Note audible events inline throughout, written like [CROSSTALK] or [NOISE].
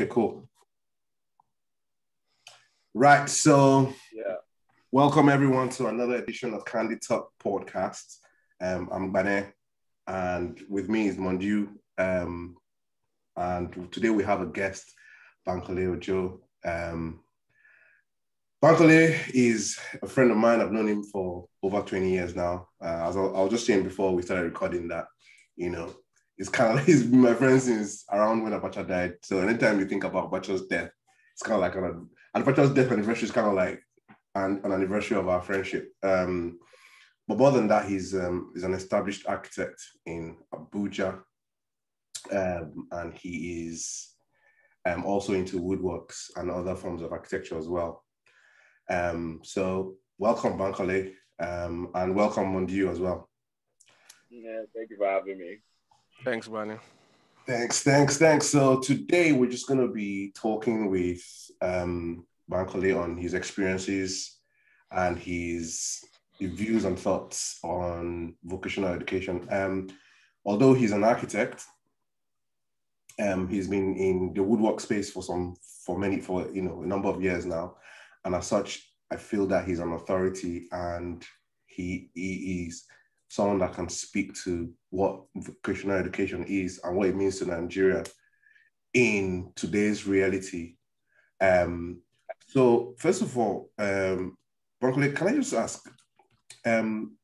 Okay, cool. Right. So, Yeah. welcome everyone to another edition of Candid Talk podcast. Um, I'm Bane, and with me is Mondu. Um, and today we have a guest, Bankole Ojo. Um, Bankole is a friend of mine. I've known him for over 20 years now. Uh, as I, I was just saying before we started recording that, you know, it's kind of [LAUGHS] he's been my friend since around when Abacha died. So anytime you think about Abacha's death, it's kind of like an Abacha's death anniversary is kind of like an, an anniversary of our friendship. Um, but more than that, he's um, he's an established architect in Abuja, um, and he is um, also into woodworks and other forms of architecture as well. Um, so welcome, Bankole, um, and welcome Mondiu as well. Yeah, thank you for having me. Thanks, Bunny. Thanks, thanks, thanks. So today we're just going to be talking with um, Bankole on his experiences and his, views and thoughts on vocational education. Um, although he's an architect, um, he's been in the woodwork space for some for many for you know a number of years now, and as such, I feel that he's an authority and he he is someone that can speak to what vocational education is and what it means to Nigeria in today's reality. Um, so first of all, um, can I just ask, um,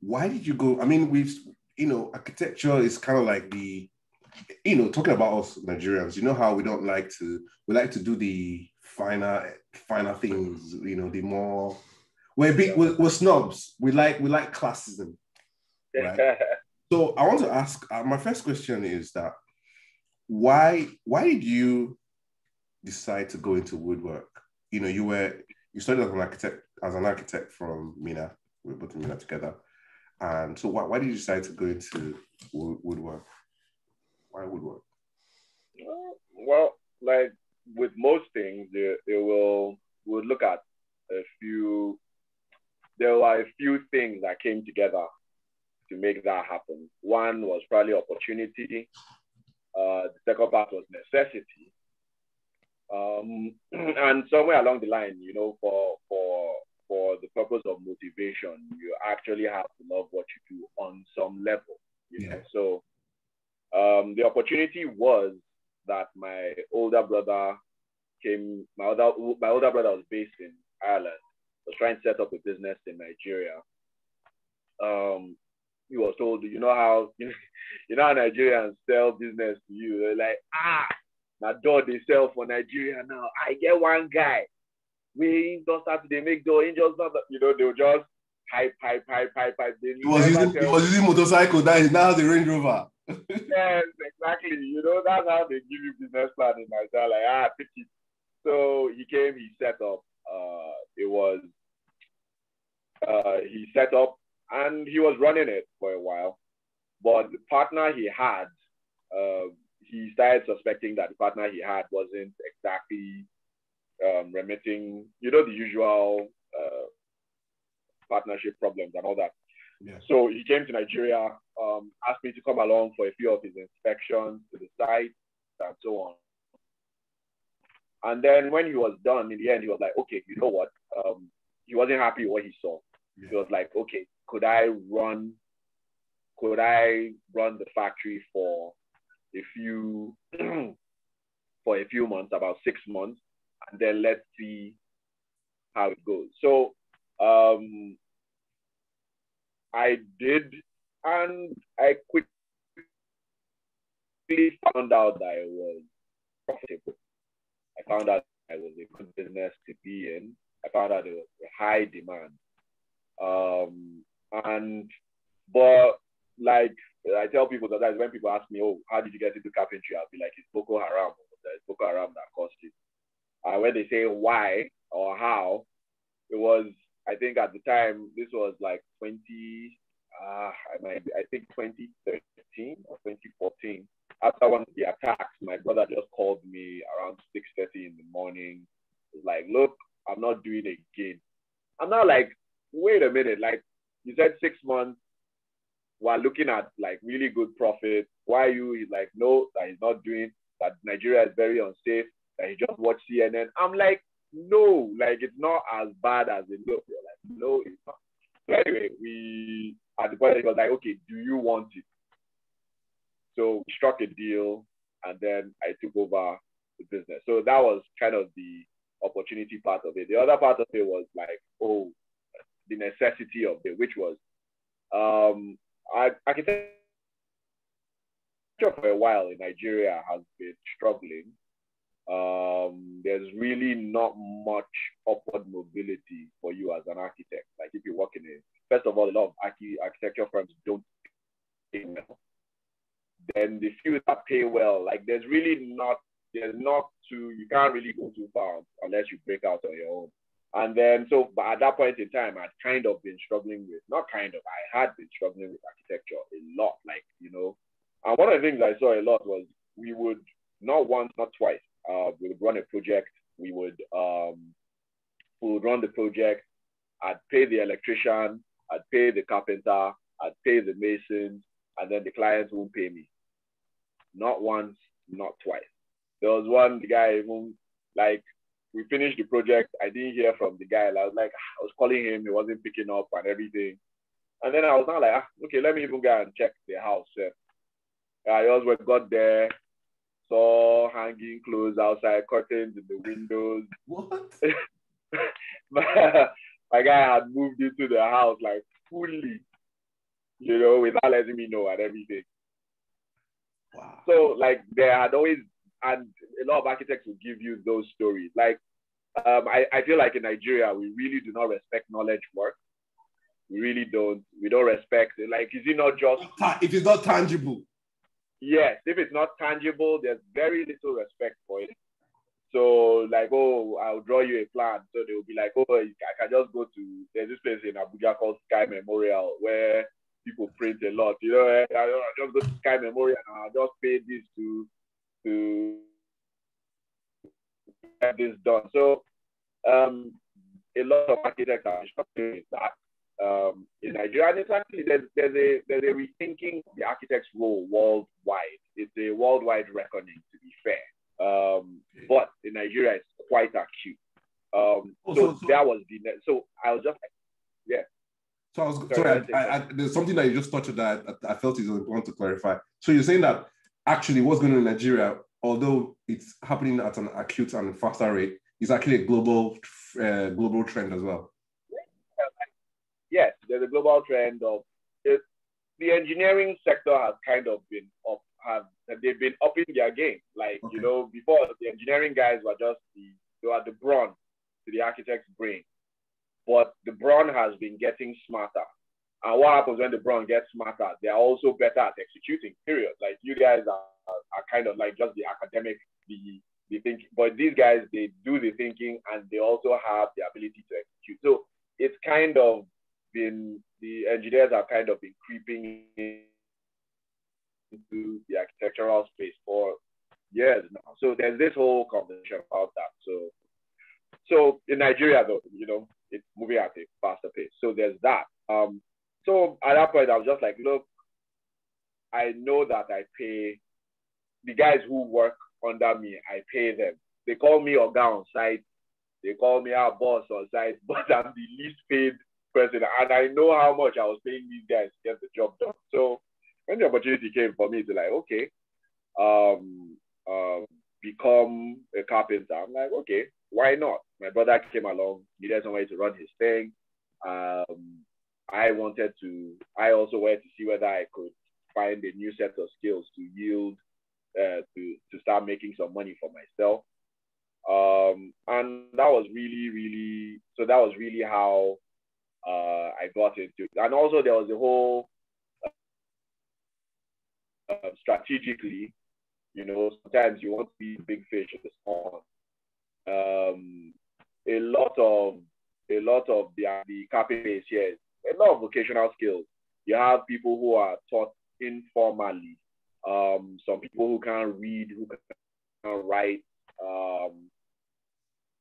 why did you go? I mean, we've you know, architecture is kind of like the, you know, talking about us Nigerians. You know how we don't like to, we like to do the finer, finer things. You know, the more we're big, we're, we're snobs. We like we like classism. Right. [LAUGHS] So I want to ask. Uh, my first question is that why why did you decide to go into woodwork? You know, you were you studied as an architect as an architect from Minna. We were both in Minna together. And so why, why did you decide to go into woodwork? Why woodwork? well, like with most things, they, they will will look at a few. There were a few things that came together to make that happen. One was probably opportunity. Uh, the second part was necessity. Um, [CLEARS THROAT] and somewhere along the line, you know, for for for the purpose of motivation, you actually have to love what you do on some level. You know? So um, the opportunity was that my older brother came. My other my older brother was based in Ireland. Was trying to set up a business in Nigeria. Um, he was told, you know how [LAUGHS] you know how Nigerians sell business to you. They're like, ah, my door they sell for Nigeria now. I get one guy. We just start they make door. He just not, you know, they'll just hype, hype, hype, hype, hype. They He was using he was using motorcycle. That is now the Range Rover. [LAUGHS] yes, exactly. You know, that's how they give you business plan in Nigeria. Like, ah, pick it. So he came, he set up. Uh, it was, uh, he set up and he was running it for a while. But the partner he had, uh, he started suspecting that the partner he had wasn't exactly um, remitting, you know, the usual uh, partnership problems and all that. Yeah. So he came to Nigeria, um, asked me to come along for a few of his inspections to the site and so on. And then when he was done, in the end, he was like, okay, you know what? Um, he wasn't happy with what he saw. He was like, okay, could I run, could I run the factory for a few, [CLEARS THROAT] for a few months, about six months, and then let's see how it goes. So um, I did, and I quickly found out that it was profitable. I found out it was a good business to be in. I found out there was a high demand. Um, and, but like I tell people sometimes when people ask me, oh, how did you get into carpentry? I'll be like, it's Boko Haram. It's Boko Haram that caused it. And when they say why or how, it was, I think at the time, this was like 20, uh, I might, I think 2013 or 2014. After one of the attacks, my brother just called me around 6.30 in the morning. He's like, look, I'm not doing it again. I'm not like, wait a minute, like you said six months, while looking at like really good profit. Why you? He's like, no, that he's not doing. that Nigeria is very unsafe, that he just watched CNN. I'm like, no, like it's not as bad as it looks. Like, no, it's not. So anyway, we at the point it was like, okay, do you want it? So we struck a deal and then I took over the business. So that was kind of the opportunity part of it. The other part of it was like, oh, the necessity of it, which was um I, architecture for a while in Nigeria has been struggling. Um, there's really not much upward mobility for you as an architect. Like if you're working in, first of all, a lot of architecture firms don't. Then the few that pay well, like there's really not, there's not too, you can't really go too far unless you break out on your own. And then, so but at that point in time, I'd kind of been struggling with, not kind of, I had been struggling with architecture a lot. Like, you know, and one of the things I saw a lot was we would, not once, not twice, uh, we would run a project. We would, um, we would run the project. I'd pay the electrician, I'd pay the carpenter, I'd pay the masons, and then the clients won't pay me. Not once, not twice. There was one the guy even like we finished the project. I didn't hear from the guy. I was like, I was calling him, he wasn't picking up and everything. And then I was now like, ah, okay, let me even go and check the house. Yeah. I also got there, saw hanging clothes outside, curtains in the windows. [LAUGHS] What? [LAUGHS] my, my guy had moved into the house like fully, you know, without letting me know and everything. Wow. So like there had always and a lot of architects will give you those stories. Like, um, I, I feel like in Nigeria, we really do not respect knowledge work. We really don't. We don't respect it. Like, is it not just. If it's not tangible. Yes. If it's not tangible, there's very little respect for it. So, like, oh, I'll draw you a plan. So they will be like, oh, I can just go to, there's this place in Abuja called Sky Memorial where people print a lot. You know, I, I just go to Sky Memorial and I'll just pay this to to get this done. So um, a lot of architects are struggling with that. Um, in Nigeria, and it's actually there's, there's a there's a rethinking the architect's role worldwide. It's a worldwide reckoning, to be fair. Um, but in Nigeria, it's quite acute. Um, oh, so, so, that was the so I'll just like, yeah. So I was sorry, sorry I, I, there's something that you just touched on that I, I felt is important to clarify. So you're saying that actually what's going on in Nigeria, although it's happening at an acute and faster rate, is actually a global uh, global trend as well. Yes, there's a global trend of it, the engineering sector has kind of been up, have they've been upping their game. Like okay. you know, before the engineering guys were just the they were the brawn to the architect's brain, but the brawn has been getting smarter. And what happens when the brawn gets smarter? They're also better at executing, period. Like you guys are, are kind of like just the academic, the, the thinking. But these guys, they do the thinking and they also have the ability to execute. So it's kind of been, the engineers are kind of been creeping into the architectural space for years now. So there's this whole conversation about that. So, so in Nigeria, though, you know, it's moving at a faster pace. So there's that. Um, so at that point, I was just like, look, I know that I pay the guys who work under me, I pay them. They call me Oga on site. They call me our boss on site, [LAUGHS] but I'm the least paid person. And I know how much I was paying these guys to get the job done. So when the opportunity came for me to like, okay, um, uh, become a carpenter, I'm like, okay, why not? My brother came along, needed somebody to run his thing. Um, I wanted to, I also wanted to see whether I could find a new set of skills to yield, uh, to, to start making some money for myself. Um, and that was really, really, so that was really how uh, I got into it. And also there was a whole, uh, strategically, you know, sometimes you want to be big fish in the pond. Um, a lot of a lot of the the carpet here a lot of vocational skills. You have people who are taught informally. Um, some people who can't read, who can't write. Um,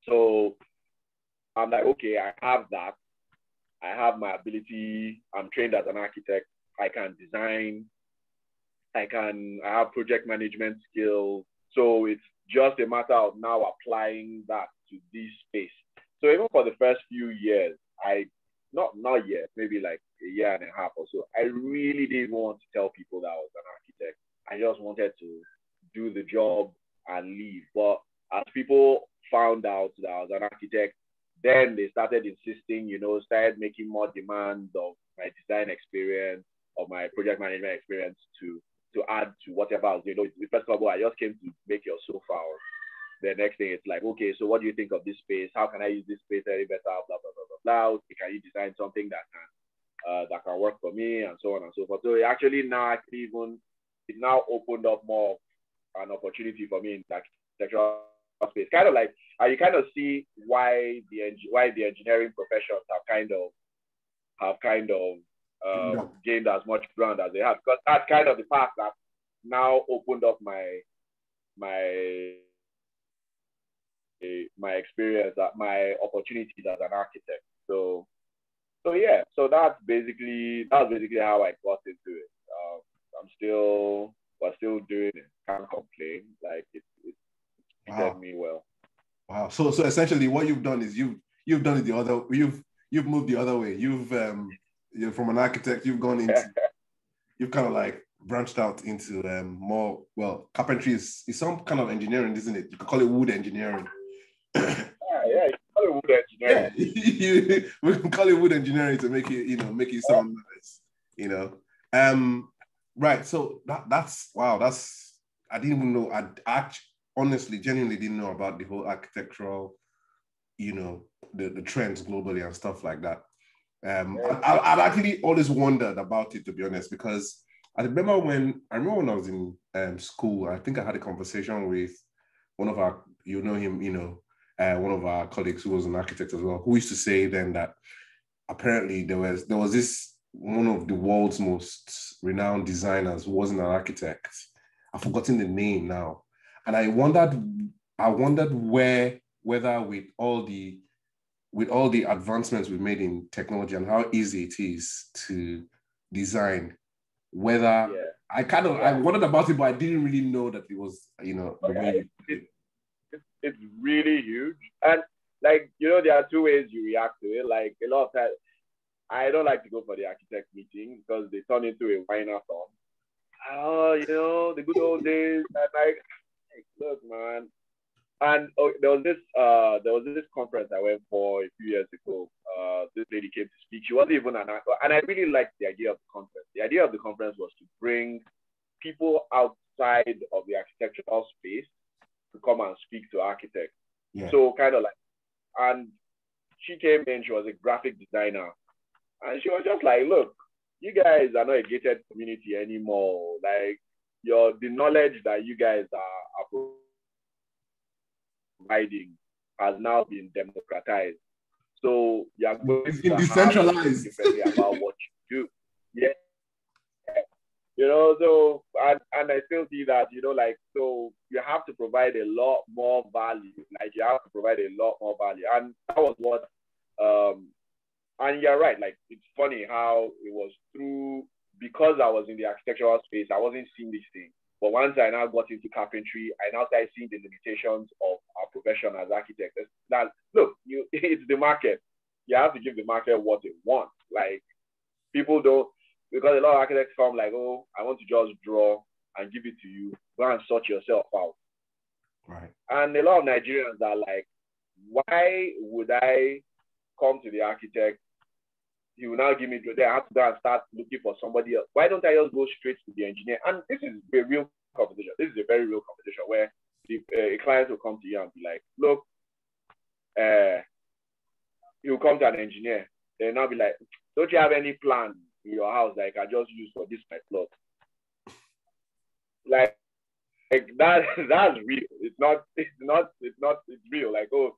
so I'm like, okay, I have that. I have my ability. I'm trained as an architect. I can design. I can. I have project management skills. So it's just a matter of now applying that to this space. So even for the first few years, I not not yet, maybe like a year and a half or so, I really didn't want to tell people that I was an architect. I just wanted to do the job and leave. But as people found out that I was an architect, then they started insisting, you know, started making more demands of my design experience or my project management experience to to add to whatever I was doing. You know, first of all, I just came to make your sofa. The next thing it's like, okay, so what do you think of this space? How can I use this space very better? Blah blah blah blah blah. Can you design something that can uh, that can work for me and so on and so forth. So it actually now actually even it now opened up more an opportunity for me in that architectural space. Kind of like uh, you kind of see why the why the engineering professions have kind of have kind of uh, gained as much ground as they have because that's kind of the path that now opened up my my my experience, uh, my opportunities as an architect. So so yeah, so that's basically that's basically how I got into it. Um, I'm still we're still doing it. Can't complain. Like it it wow. me well. Wow. So so essentially what you've done is you've you've done it the other you've you've moved the other way. You've um you're from an architect, you've gone into [LAUGHS] you've kind of like branched out into um more well carpentry is, is some kind of engineering, isn't it? You could call it wood engineering. Yeah, yeah, call it wood engineering. [LAUGHS] Yeah, we can call it wood engineering to make it, you know, make it sound nice, you know. Um, right. So that that's wow, that's I didn't even know. I actually honestly, genuinely didn't know about the whole architectural, you know, the, the trends globally and stuff like that. Um, I, I've actually always wondered about it to be honest, because I remember when I remember when I was in um, school, I think I had a conversation with one of our, you know him, you know, uh, one of our colleagues who was an architect as well, who used to say then that apparently there was there was this one of the world's most renowned designers who wasn't an architect. I've forgotten the name now, and I wondered, I wondered where whether with all the with all the advancements we've made in technology and how easy it is to design, whether yeah. I kind of yeah. I wondered about it, but I didn't really know that it was, you know, okay. it, it, it's really huge. And like, you know, there are two ways you react to it. Like a lot of times, I don't like to go for the architect meeting because they turn into a whiner song. Oh, you know, the good old days. And like, look, man, and oh, there was this uh, there was this conference I went for a few years ago. Uh, this lady came to speak. She wasn't even an actor, and I really liked the idea of the conference. The idea of the conference was to bring people outside of the architectural space to come and speak to architects. Yeah. So kind of like, and she came in. She was a graphic designer, and she was just like, "Look, you guys are not a gated community anymore. Like your the knowledge that you guys are, are providing has now been democratized. So you are going it's to decentralized about what you do. Yeah. You know, so and, and I still see that, you know, like so you have to provide a lot more value. Like you have to provide a lot more value. And that was what um and you're right, like it's funny how it was through because I was in the architectural space, I wasn't seeing these things. But once I now got into carpentry, I now started seeing the limitations of our profession as architects. That look, you [LAUGHS] it's the market. You have to give the market what it wants. Like people don't because a lot of architects come like, oh, I want to just draw and give it to you. Go and sort yourself out. Right. And a lot of Nigerians are like, why would I come to the architect he will now give me then I have to go and start looking for somebody else. Why don't I just go straight to the engineer? And this is a real competition. This is a very real competition where the, uh, a client will come to you and be like, look, uh, he'll come to an engineer. Then I'll be like, don't you have any plan in your house that I can just use for this my plot? Like, like that [LAUGHS] that's real. It's not it's not it's not it's real. Like, oh,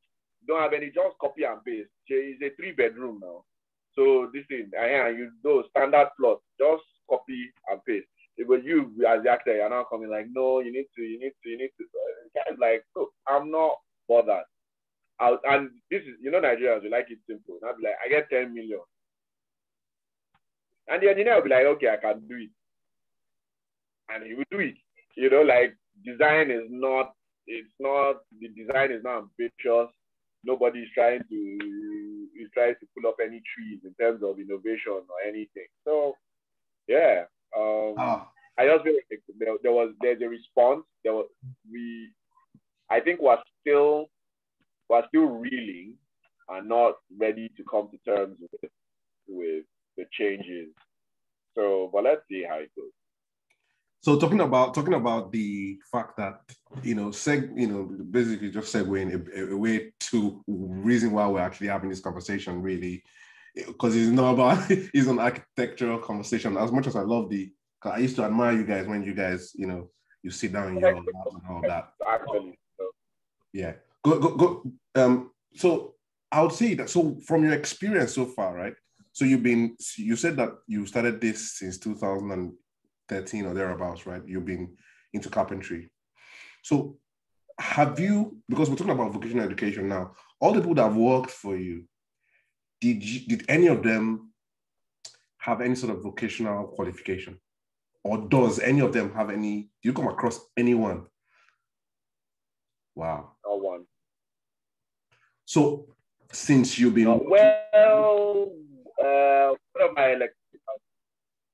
don't have any, just copy and paste. It's a three bedroom now. So this thing, I you know standard plot, just copy and paste. Was you as the actor, you're now coming like, no, you need to, you need to, you need to. like, look, I'm not bothered. I'll, and this is, you know, Nigerians, we like it simple. I'll be like, I get 10 million. And the engineer will be like, okay, I can do it. And he will do it. You know, like design is not it's not the design is not ambitious. Nobody is trying to is trying to pull up any trees in terms of innovation or anything. So yeah. Um, ah. I just feel like there, there was there's a response. There was we I think we're still we're still reeling and not ready to come to terms with with the changes. So but let's see how it goes. So talking about talking about the fact that you know, seg, you know, basically just segueing a, a way to reason why we're actually having this conversation, really, because it's not about [LAUGHS] it's an architectural conversation. As much as I love the, I used to admire you guys when you guys, you know, you sit down and yell and all that. Actually, so. yeah. Go go go. Um. So I would say that. So from your experience so far, right? So you've been. You said that you started this since 2013 or thereabouts, right? You've been into carpentry. So have you, because we're talking about vocational education now, all the people that have worked for you, did you, did any of them have any sort of vocational qualification? Or does any of them have any, do you come across anyone? Wow. No one. So since you've been... Well, uh, one of my like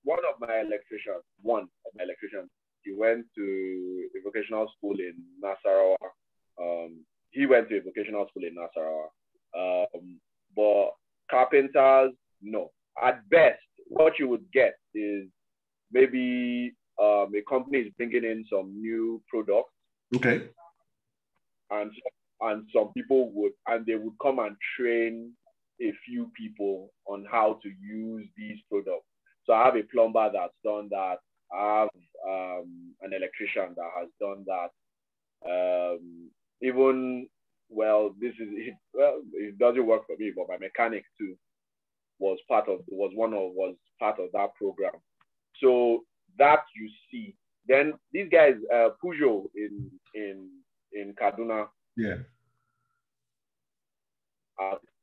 one of my electricians, one of my electricians, he went to a vocational school in Nasarawa. Um, he went to a vocational school in Nasarawa. Um, but carpenters, no. At best, what you would get is maybe um, a company is bringing in some new products. Okay. And and some people would and they would come and train a few people on how to use these products. So I have a plumber that's done that. I have um, an electrician that has done that. Um, even well, this is it, well, it doesn't work for me, but my mechanic too was part of was one of was part of that program. So that you see. Then these guys, uh, Peugeot in in in Kaduna, yeah,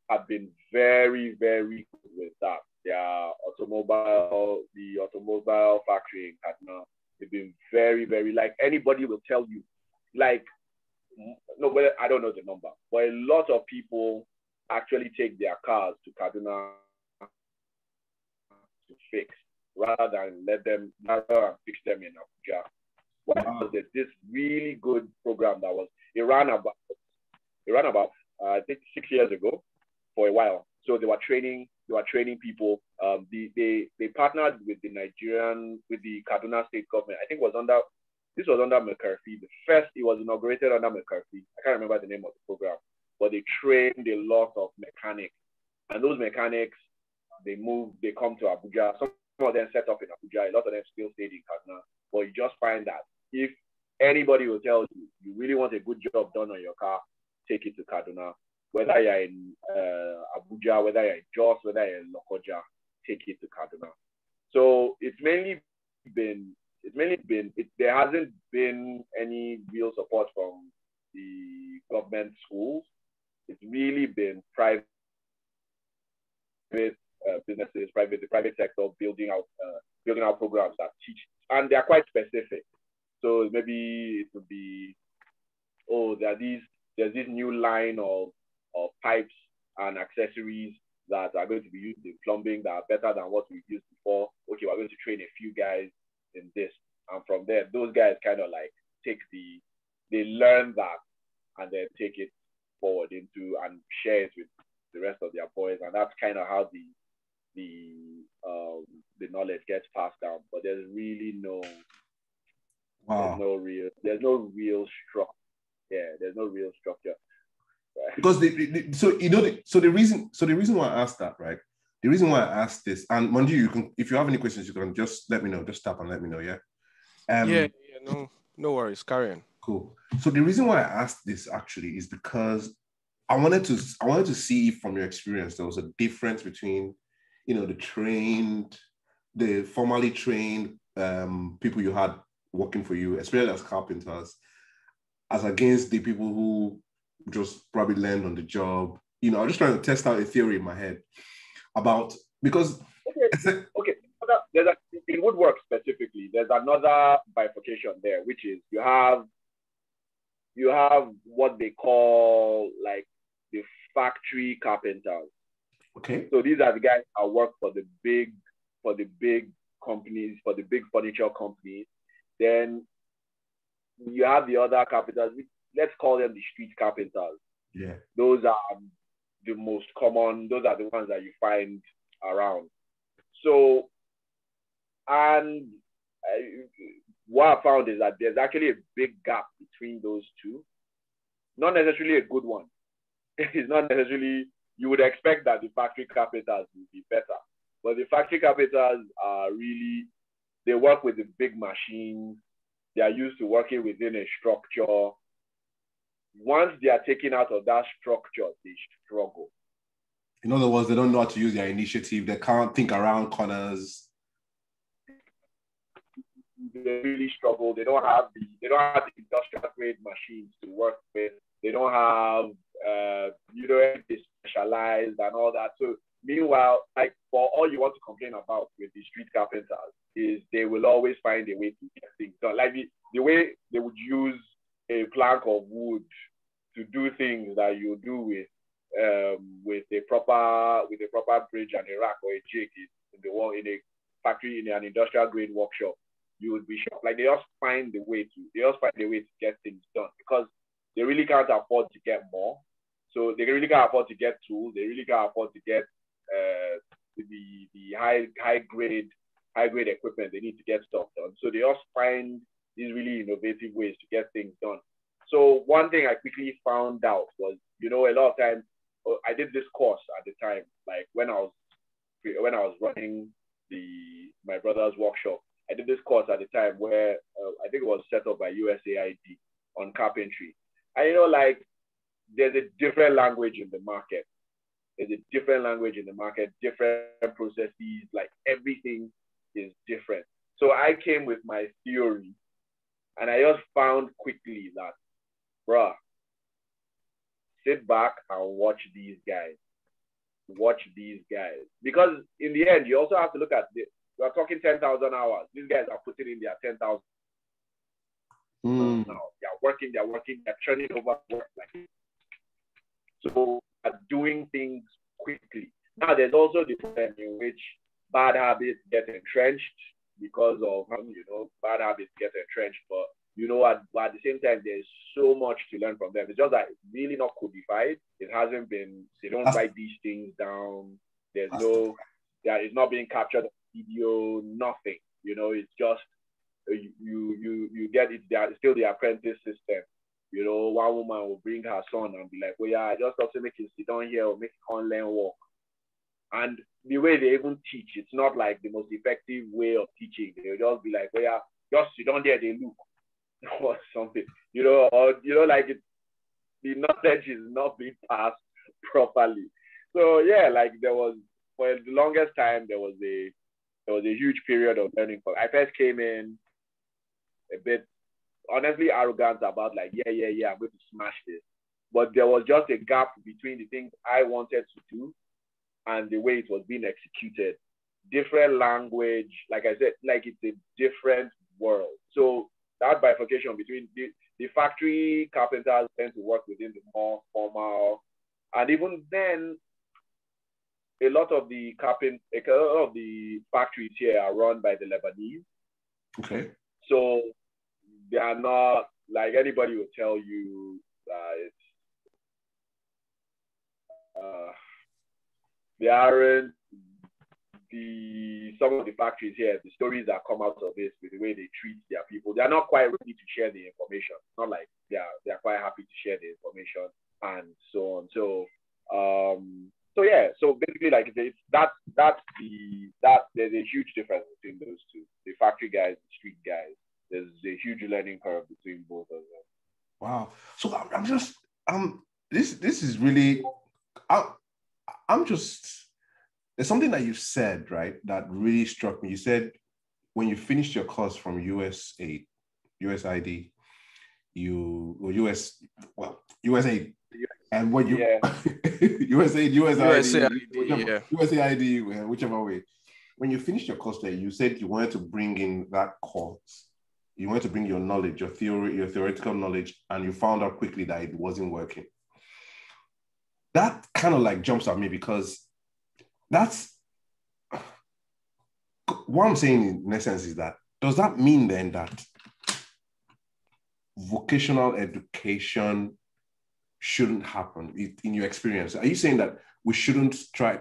have been very very good with that their automobile, the automobile factory in Kaduna. They've been very, very like anybody will tell you, like no, well, I don't know the number, but a lot of people actually take their cars to Kaduna to fix rather than let them rather than fix them in Abuja. Well, wow. there's this really good program that was it ran about it ran about uh, I think six years ago for a while. So they were training they were training people. Um, the, they they partnered with the Nigerian with the Kaduna state government. I think was under this was under Makarfi. The first it was inaugurated under Makarfi. I can't remember the name of the program, but they trained a lot of mechanics, and those mechanics they moved, they come to Abuja. Some of them set up in Abuja. A lot of them still stayed in Kaduna. But you just find that if anybody will tell you you really want a good job done on your car, take it to Kaduna whether you're in uh, Abuja, whether you're in Jos, whether you're in Lokoja, take it to Kaduna. So it's mainly been, it's mainly been, it, there hasn't been any real support from the government schools. It's really been private uh, businesses, private, the private sector building out, uh, building out programs that teach, and they are quite specific. So maybe it would be, oh, there are these, there's this new line of of pipes and accessories that are going to be used in plumbing that are better than what we've used before. Okay, we're going to train a few guys in this. And from there, those guys kind of like take the, they learn that and then take it forward into and share it with the rest of their boys. And that's kind of how the, the, um, the knowledge gets passed down. But there's really no, wow. there's no real, there's no real structure. Yeah, there's no real structure because the, the, so you know the, so the reason so the reason why I asked that right? The reason why I asked this and Manju you can if you have any questions you can just let me know just tap and let me know yeah? Um, yeah yeah no no worries carry on. cool. So the reason why I asked this actually is because I wanted to I wanted to see from your experience there was a difference between you know the trained the formally trained um, people you had working for you especially as carpenters as against the people who just probably learned on the job. You know, I'm just trying to test out a theory in my head about because okay, okay. There's a, in woodwork specifically, there's another bifurcation there, which is you have you have what they call like the factory carpenters. Okay. So these are the guys that work for the big for the big companies, for the big furniture companies. Then you have the other carpenters. Let's call them the street carpenters. Yeah. Those are the most common. Those are the ones that you find around. So, and uh, what I found is that there's actually a big gap between those two. Not necessarily a good one. [LAUGHS] it's not necessarily, you would expect that the factory carpenters would be better. But the factory carpenters are really, they work with the big machines. They are used to working within a structure. Once they are taken out of that structure, they struggle. In other words, they don't know how to use their initiative. They can't think around corners. They really struggle. They don't have the they don't have the industrial grade machines to work with. They don't have uh, you know they specialized and all that. So meanwhile, like for all you want to complain about with the street carpenters is they will always find a way to get things done. Like the, the way they would use a plank of wood to do things that you do with um, with a proper with a proper bridge and a rack or a jig in the wall in a factory in an industrial grade workshop, you would be shocked. Like they just find the way to they just find a way to get things done because they really can't afford to get more. So they really can't afford to get tools. They really can't afford to get uh, the the high high grade high grade equipment. They need to get stuff done. So they just find these really innovative ways to get things done. So one thing I quickly found out was, you know, a lot of times oh, I did this course at the time, like when I was when I was running the my brother's workshop. I did this course at the time where uh, I think it was set up by USAID on carpentry. And you know, like there's a different language in the market. There's a different language in the market, different processes, like everything is different. So I came with my theory and I just found quickly that, bruh, sit back and watch these guys. Watch these guys. Because in the end, you also have to look at this. We are talking 10,000 hours. These guys are putting in their 10,000 Mm. now. They are working, they are working, they're turning over work. Like, so are doing things quickly. Now, there's also the problem in which bad habits get entrenched because of, you know, bad habits get entrenched. But, you know, at, at the same time, there's so much to learn from them. It's just that it's really not codified. It hasn't been, they don't That's- write these things down. There's no, yeah, it's not being captured on video, nothing. You know, it's just, uh, you, you, you, get it, there, still the apprentice system. You know, one woman will bring her son and be like, well, yeah, I just also make him sit down here or make him learn walk. And the way they even teach, it's not like the most effective way of teaching. They'll just be like, well, yeah, just sit down there, they look [LAUGHS] or something, you know, or, you know, like it, the knowledge is not being passed [LAUGHS] properly. So yeah, like there was, for the longest time, there was a, there was a huge period of learning. For I first came in a bit honestly arrogant about like, yeah, yeah, yeah, I'm going to smash this. But there was just a gap between the things I wanted to do and the way it was being executed. Different language, like I said, like it's a different world. So that bifurcation between the, the factory carpenters tend to work within the more formal, and even then, a lot of the carpent, a lot of the factories here are run by the Lebanese. Okay. So they are not like anybody will tell you that it's uh, they aren't the some of the factories here, the stories that come out of this with the way they treat their people, they are not quite ready to share the information. Not like they are they are quite happy to share the information and so on. So um so yeah, so basically like it's that's that's the that there's a huge difference between those two. The factory guys, the street guys. There's a huge learning curve between both of them. Wow. So I'm, I'm just um this this is really just there's something that you said right that really struck me. You said when you finished your course from USA USID, you or US well USA and when you Yeah. [LAUGHS] USA USID USAID, whichever, yeah. USAID whichever way. When you finished your course there, you said you wanted to bring in that course you went to bring your knowledge, your theory, your theoretical knowledge, and you found out quickly that it wasn't working. That kind of like jumps at me because that's what I'm saying in essence is that does that mean then that vocational education shouldn't happen in your experience? Are you saying that we shouldn't try?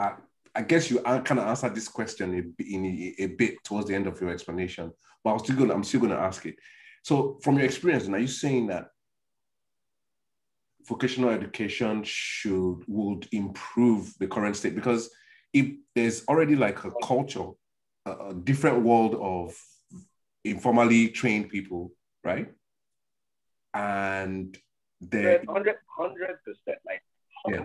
Uh, I guess you kind of answered this question in a, bit towards the end of your explanation, but I'm still gonna I'm still going to ask it. So, from your experience, are you saying that vocational education should would improve the current state because if there's already like a culture, a, a different world of informally trained people, right? And they're 100 percent like yeah.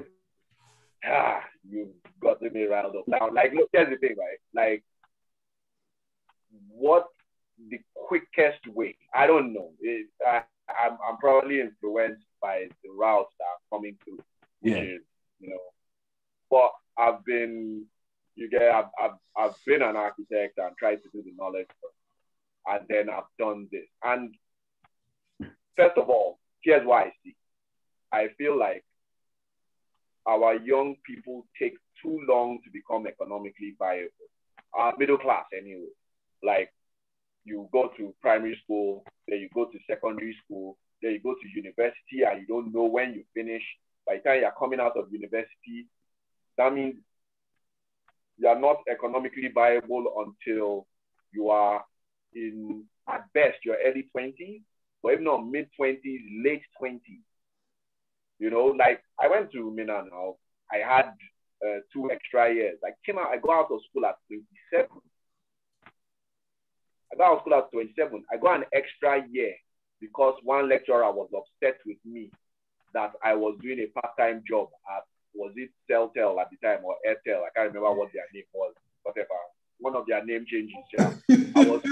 ah, you got me riled up now. Like, look, here's the thing, right? Like, what the quickest way? I don't know. It, I, I'm, I'm probably influenced by the routes that are coming through. Yeah. Is, you know, but I've been, you get, I've, I've, I've been an architect and tried to do the knowledge, and then I've done this. And first of all, here's why I see. I feel like our young people take too long to become economically viable. Uh, middle class, anyway. Like you go to primary school, then you go to secondary school, then you go to university, and you don't know when you finish. By the time you're coming out of university, that means you are not economically viable until you are in, at best, your early 20s, or if not mid 20s, late 20s. You know, like I went to Minna now, I had uh, two extra years. I came out, I go out of school at 27. I got out of school at 27. I got an extra year because one lecturer was upset with me that I was doing a part-time job at was it Celtel at the time or Airtel? I can't remember what their name was. Whatever. One of their name changes. Yeah. I was, [LAUGHS]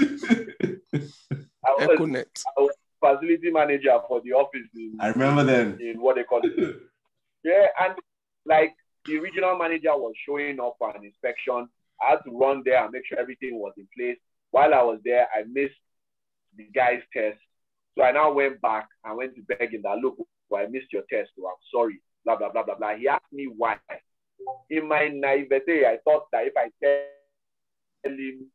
I was, I was facility manager for the office in I remember them in what they call it. [LAUGHS] yeah, and like the regional manager was showing up for an inspection. I had to run there and make sure everything was in place. While I was there, I missed the guy's test. So I now went back and went to beg him that look, I missed your test. So I'm sorry. Blah blah blah blah blah. He asked me why. In my naivete, I thought that if I tell him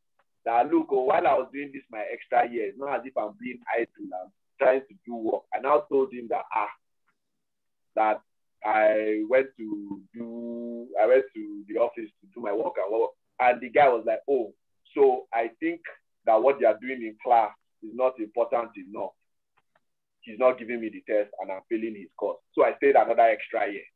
that look, oh, while I was doing this my extra year, it's not as if I'm being idle. I'm trying to do work. I now told him that ah, that I went to do I went to the office to do my work and work. And the guy was like, Oh, so I think that what they are doing in class is not important enough. He's not giving me the test and I'm failing his course. So I stayed another extra year.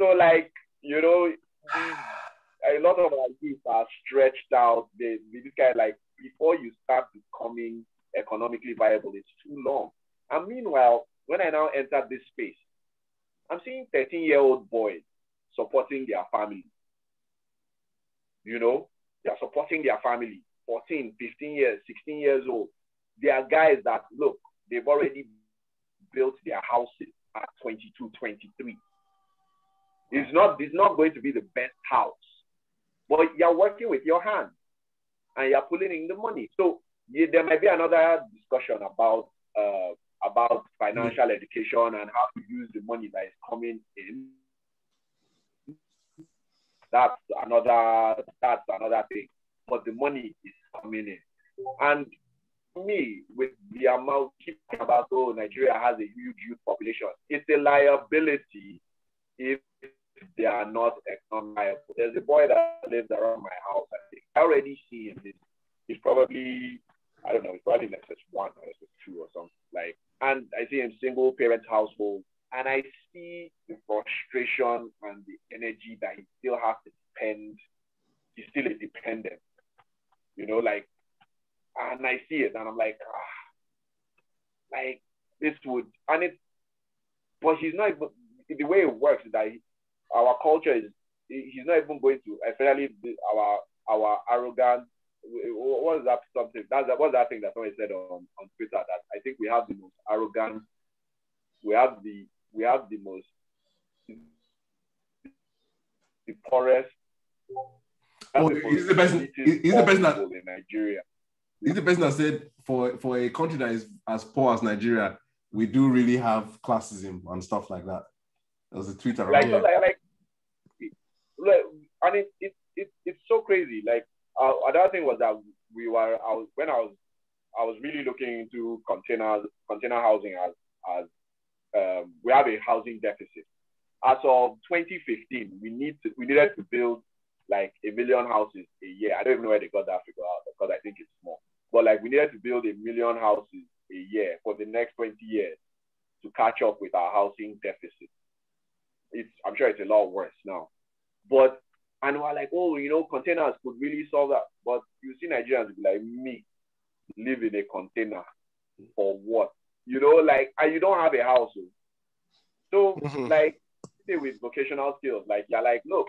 So like, you know, a lot of our youth are stretched out. They, they this guy like before you start becoming economically viable, it's too long. And meanwhile, when I now enter this space, I'm seeing 13 year old boys supporting their family. You know, they're supporting their family, 14, 15 years, 16 years old. They are guys that, look, they've already built their houses at 22, 23. It's not, it's not going to be the best house, but you're working with your hands and you're pulling in the money. So there might be another discussion about uh, about financial education and how to use the money that is coming in. That's another that's another thing. But the money is coming in. And me, with the amount keep about oh Nigeria has a huge youth population, it's a liability if they are not economic. There's a boy that lives around my house, I think. I already see him. He's, he's probably I don't know, it's probably like one or two or something. Like, and I see him single parent household, and I see the frustration and the energy that he still has to spend. He's still a dependent, you know, like, and I see it, and I'm like, ah, like this would, and it, but he's not. Even, the way it works is that he, our culture is he's not even going to, especially our our arrogant what is that something? That's that, what's that thing that somebody said on, on Twitter that I think we have the most arrogant, we have the we have the most the poorest. Oh, he's the person. He's the person that in Nigeria. He's the person that said for for a country that is as poor as Nigeria, we do really have classism and stuff like that. There was a tweet around. Like, Yeah. like, like, like, and it, it, it, it's so crazy. Like, uh, another thing was that we were, I was, when I was, I was really looking into containers, container housing as, as um, we have a housing deficit. As of 2015, we need to, we needed to build like a million houses a year. I don't even know where they got that figure out because I think it's small. But like we needed to build a million houses a year for the next 20 years to catch up with our housing deficit. It's I'm sure it's a lot worse now. But and we're like, oh, you know, containers could really solve that. But you see Nigerians be like me live in a container for what? You know, like and you don't have a house. oh. So Mhm. like say with vocational skills, like you're like, look,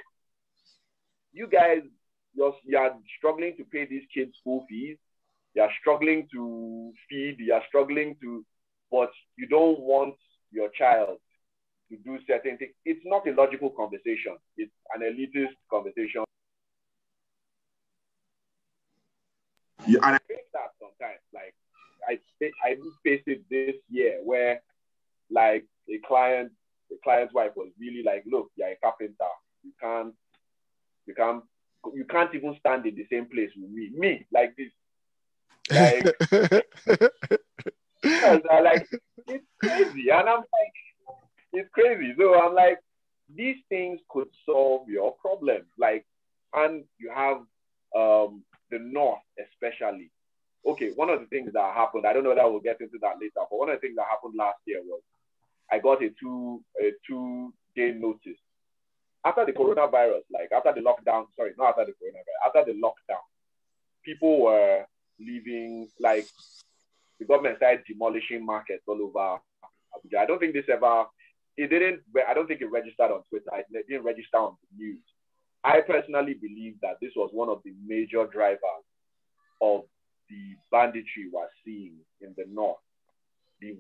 you guys, you're, you're struggling to pay these kids school fees. You're struggling to feed. You're struggling to, but you don't want your child to do certain things. It's not a logical conversation. It's an elitist conversation. Yeah, and I face that sometimes. Like I, I did face it this year where, like a client, the client's wife was really like, "Look, you're a carpenter. You can't, you can't, you can't even stand in the same place with me. Me like this. Like, because I like it's crazy, and I'm like, it's crazy. So I'm like, these things could solve your problem. Like, and you have um the north especially. Okay, one of the things that happened, I don't know that we'll get into that later, but one of the things that happened last year was I got a two a two day notice after the coronavirus, like after the lockdown. Sorry, not after the coronavirus, after the lockdown, people were leaving. Like the government started demolishing markets all over Abuja. I don't think this ever. It didn't. I don't think it registered on Twitter. It didn't register on the news. I personally believe that this was one of the major drivers of the banditry we're seeing in the north. The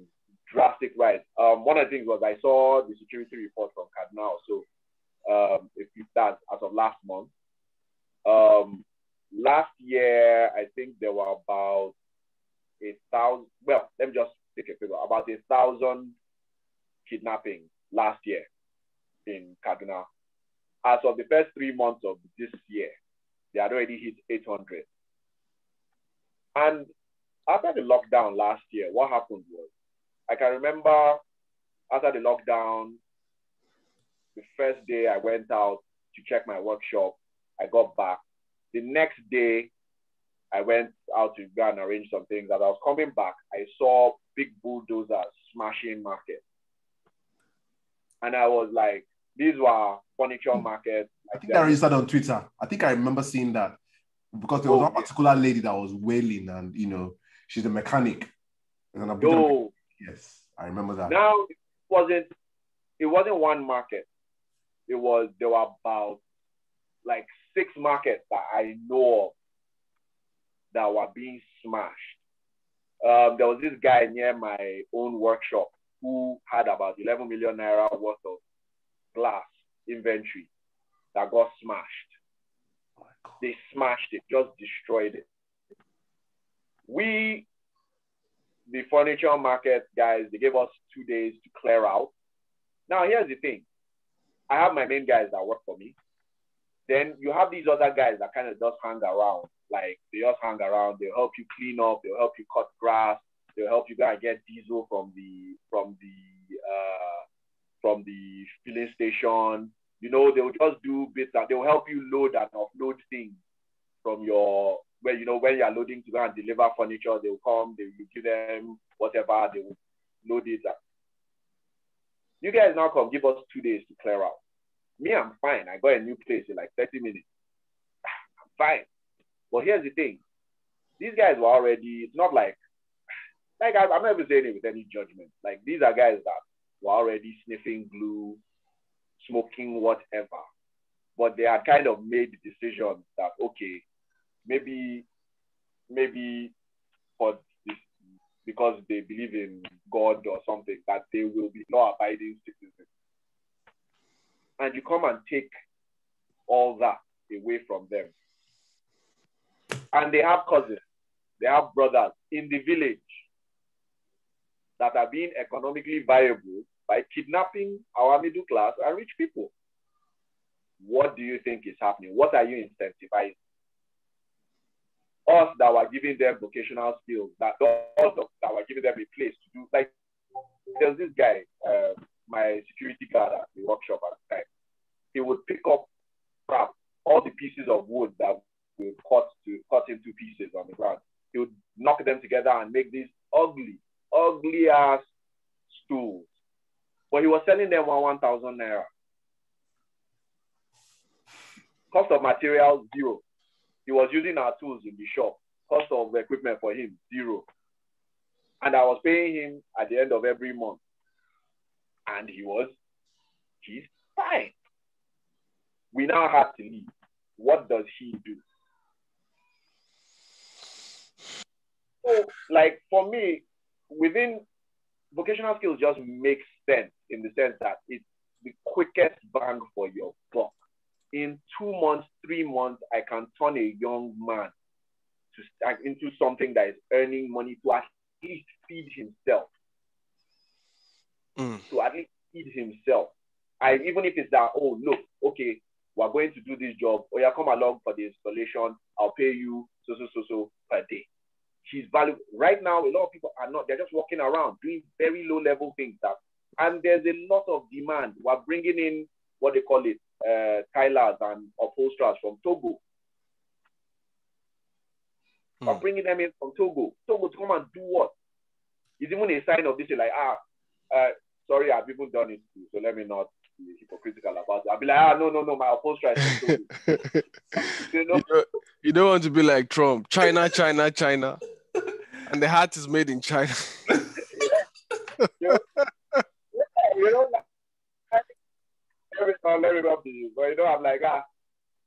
drastic rise. Um, one of the things was I saw the security report from Kaduna. So um, if you start as of last month, um, last year I think there were about a thousand. Well, let me just take a figure. About a thousand kidnappings last year in Kaduna. As of the first three months of this year, they had already hit 800. And after the lockdown last year, what happened was, I can remember after the lockdown, the first day I went out to check my workshop, I got back. The next day, I went out to go and arrange some things. As I was coming back, I saw big bulldozers smashing markets. And I was like, these were furniture hmm. markets. I think I registered on Twitter. I think I remember seeing that because there was Oh, one yeah. particular lady that was wailing, and you know, she's a mechanic. And an Abuja mechanic. Yo, Yes, I remember that. now it wasn't it wasn't one market. It was there were about like six markets that I know of that were being smashed. Um, there was this guy near my own workshop who had about 11 million naira worth of glass inventory that got smashed. They smashed it, just destroyed it. We, the furniture market guys, they gave us two days to clear out. Now, here's the thing I have my main guys that work for me. Then you have these other guys that kind of just hang around. Like they just hang around. They'll help you clean up. They'll help you cut grass. They'll help you go and get diesel from the from the uh, from the filling station. You know, they'll just do bits that they'll help you load and offload things from your where you know when you're loading to go and deliver furniture. They'll come. They will give them whatever. They will load it. You guys now come give us two days to clear out. Me, I'm fine. I got a new place in like 30 minutes. [SIGHS] I'm fine. But here's the thing. These guys were already, it's not like, [SIGHS] like I, I'm never saying it with any judgment. Like these are guys that were already sniffing glue, smoking whatever. But they had kind of made the decision that, okay, maybe, maybe for this, because they believe in God or something, that they will be law abiding citizens. And you come and take all that away from them. And they have cousins. they have brothers in the village that are being economically viable by kidnapping our middle class and rich people. What do you think is happening? What are you incentivizing? Us that were giving them vocational skills, that us that were giving them a place to do. Like there's this guy, uh, my security guard at the workshop at the time. He would pick up crap, all the pieces of wood that we cut to cut into pieces on the ground. He would knock them together and make these ugly, ugly ass stools. But he was selling them for 1,000 naira. Cost of material, zero. He was using our tools in the shop. Cost of equipment for him, zero. And I was paying him at the end of every month. And he was, he's fine. We now have to leave. What does he do? So, like for me, within vocational skills just makes sense in the sense that it's the quickest bang for your buck. In two months, three months, I can turn a young man to into something that is earning money to at least feed himself. Mm. To at least feed himself. I even if it's that, oh look, okay, we're going to do this job, or oh, you come along for the installation, I'll pay you so so so so per day. She's valuable. Right now, a lot of people are not, they're just walking around doing very low level things that, and there's a lot of demand. We're bringing in what they call it, uh, tilers and upholsterers from Togo. Hmm. We're bringing them in from Togo. Togo to come and do what? It's even a sign of this, like, ah, uh, sorry, I've even done it too, so let me not be hypocritical about it. I'll be like, ah, no, no, no, my upholsterer is [LAUGHS] you, know? you, don't, you don't want to be like Trump. China, China, China and the hat is made in China. [LAUGHS] you know, every time, rub you, but you know, I'm like, ah,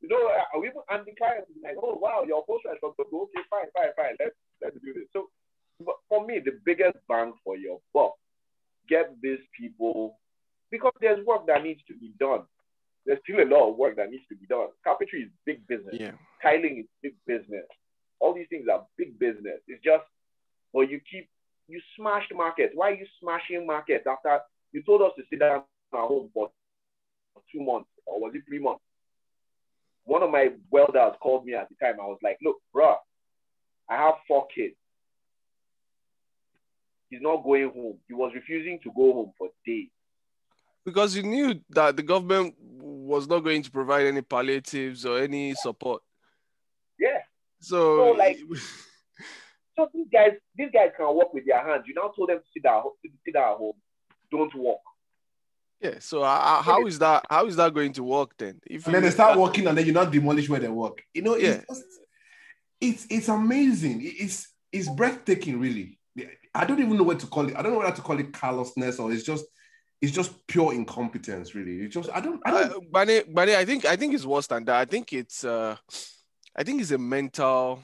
you know, uh, we and the client is like, oh wow, your poster is from the okay, fine, fine, fine, let's let's do this. So, for me, the biggest bang for your buck, get these people because there's work that needs to be done. There's still a lot of work that needs to be done. Carpentry is big business. Yeah. Tiling is big business. All these things are big business. It's just but you keep you smashed markets. Why are you smashing markets after you told us to sit down at home for two months or was it three months? One of my welders called me at the time. I was like, look, bro, I have four kids. He's not going home. He was refusing to go home for days. Because he knew that the government was not going to provide any palliatives or any support. Yeah. So, so like [LAUGHS] So these guys, these guys can work with their hands. You now told them to sit down, sit down at home, don't work. Yeah. So uh, how is that? How is that going to work then? If and then they start working, and then you not demolish where they work. You know, yeah. it's it's, it's amazing. It's it's breathtaking, really. I don't even know what to call it. I don't know whether to call it callousness or it's just it's just pure incompetence, really. It's just I don't. I don't. Uh, Bani, Bani, I think I think it's worse than that. I think it's uh, I think it's a mental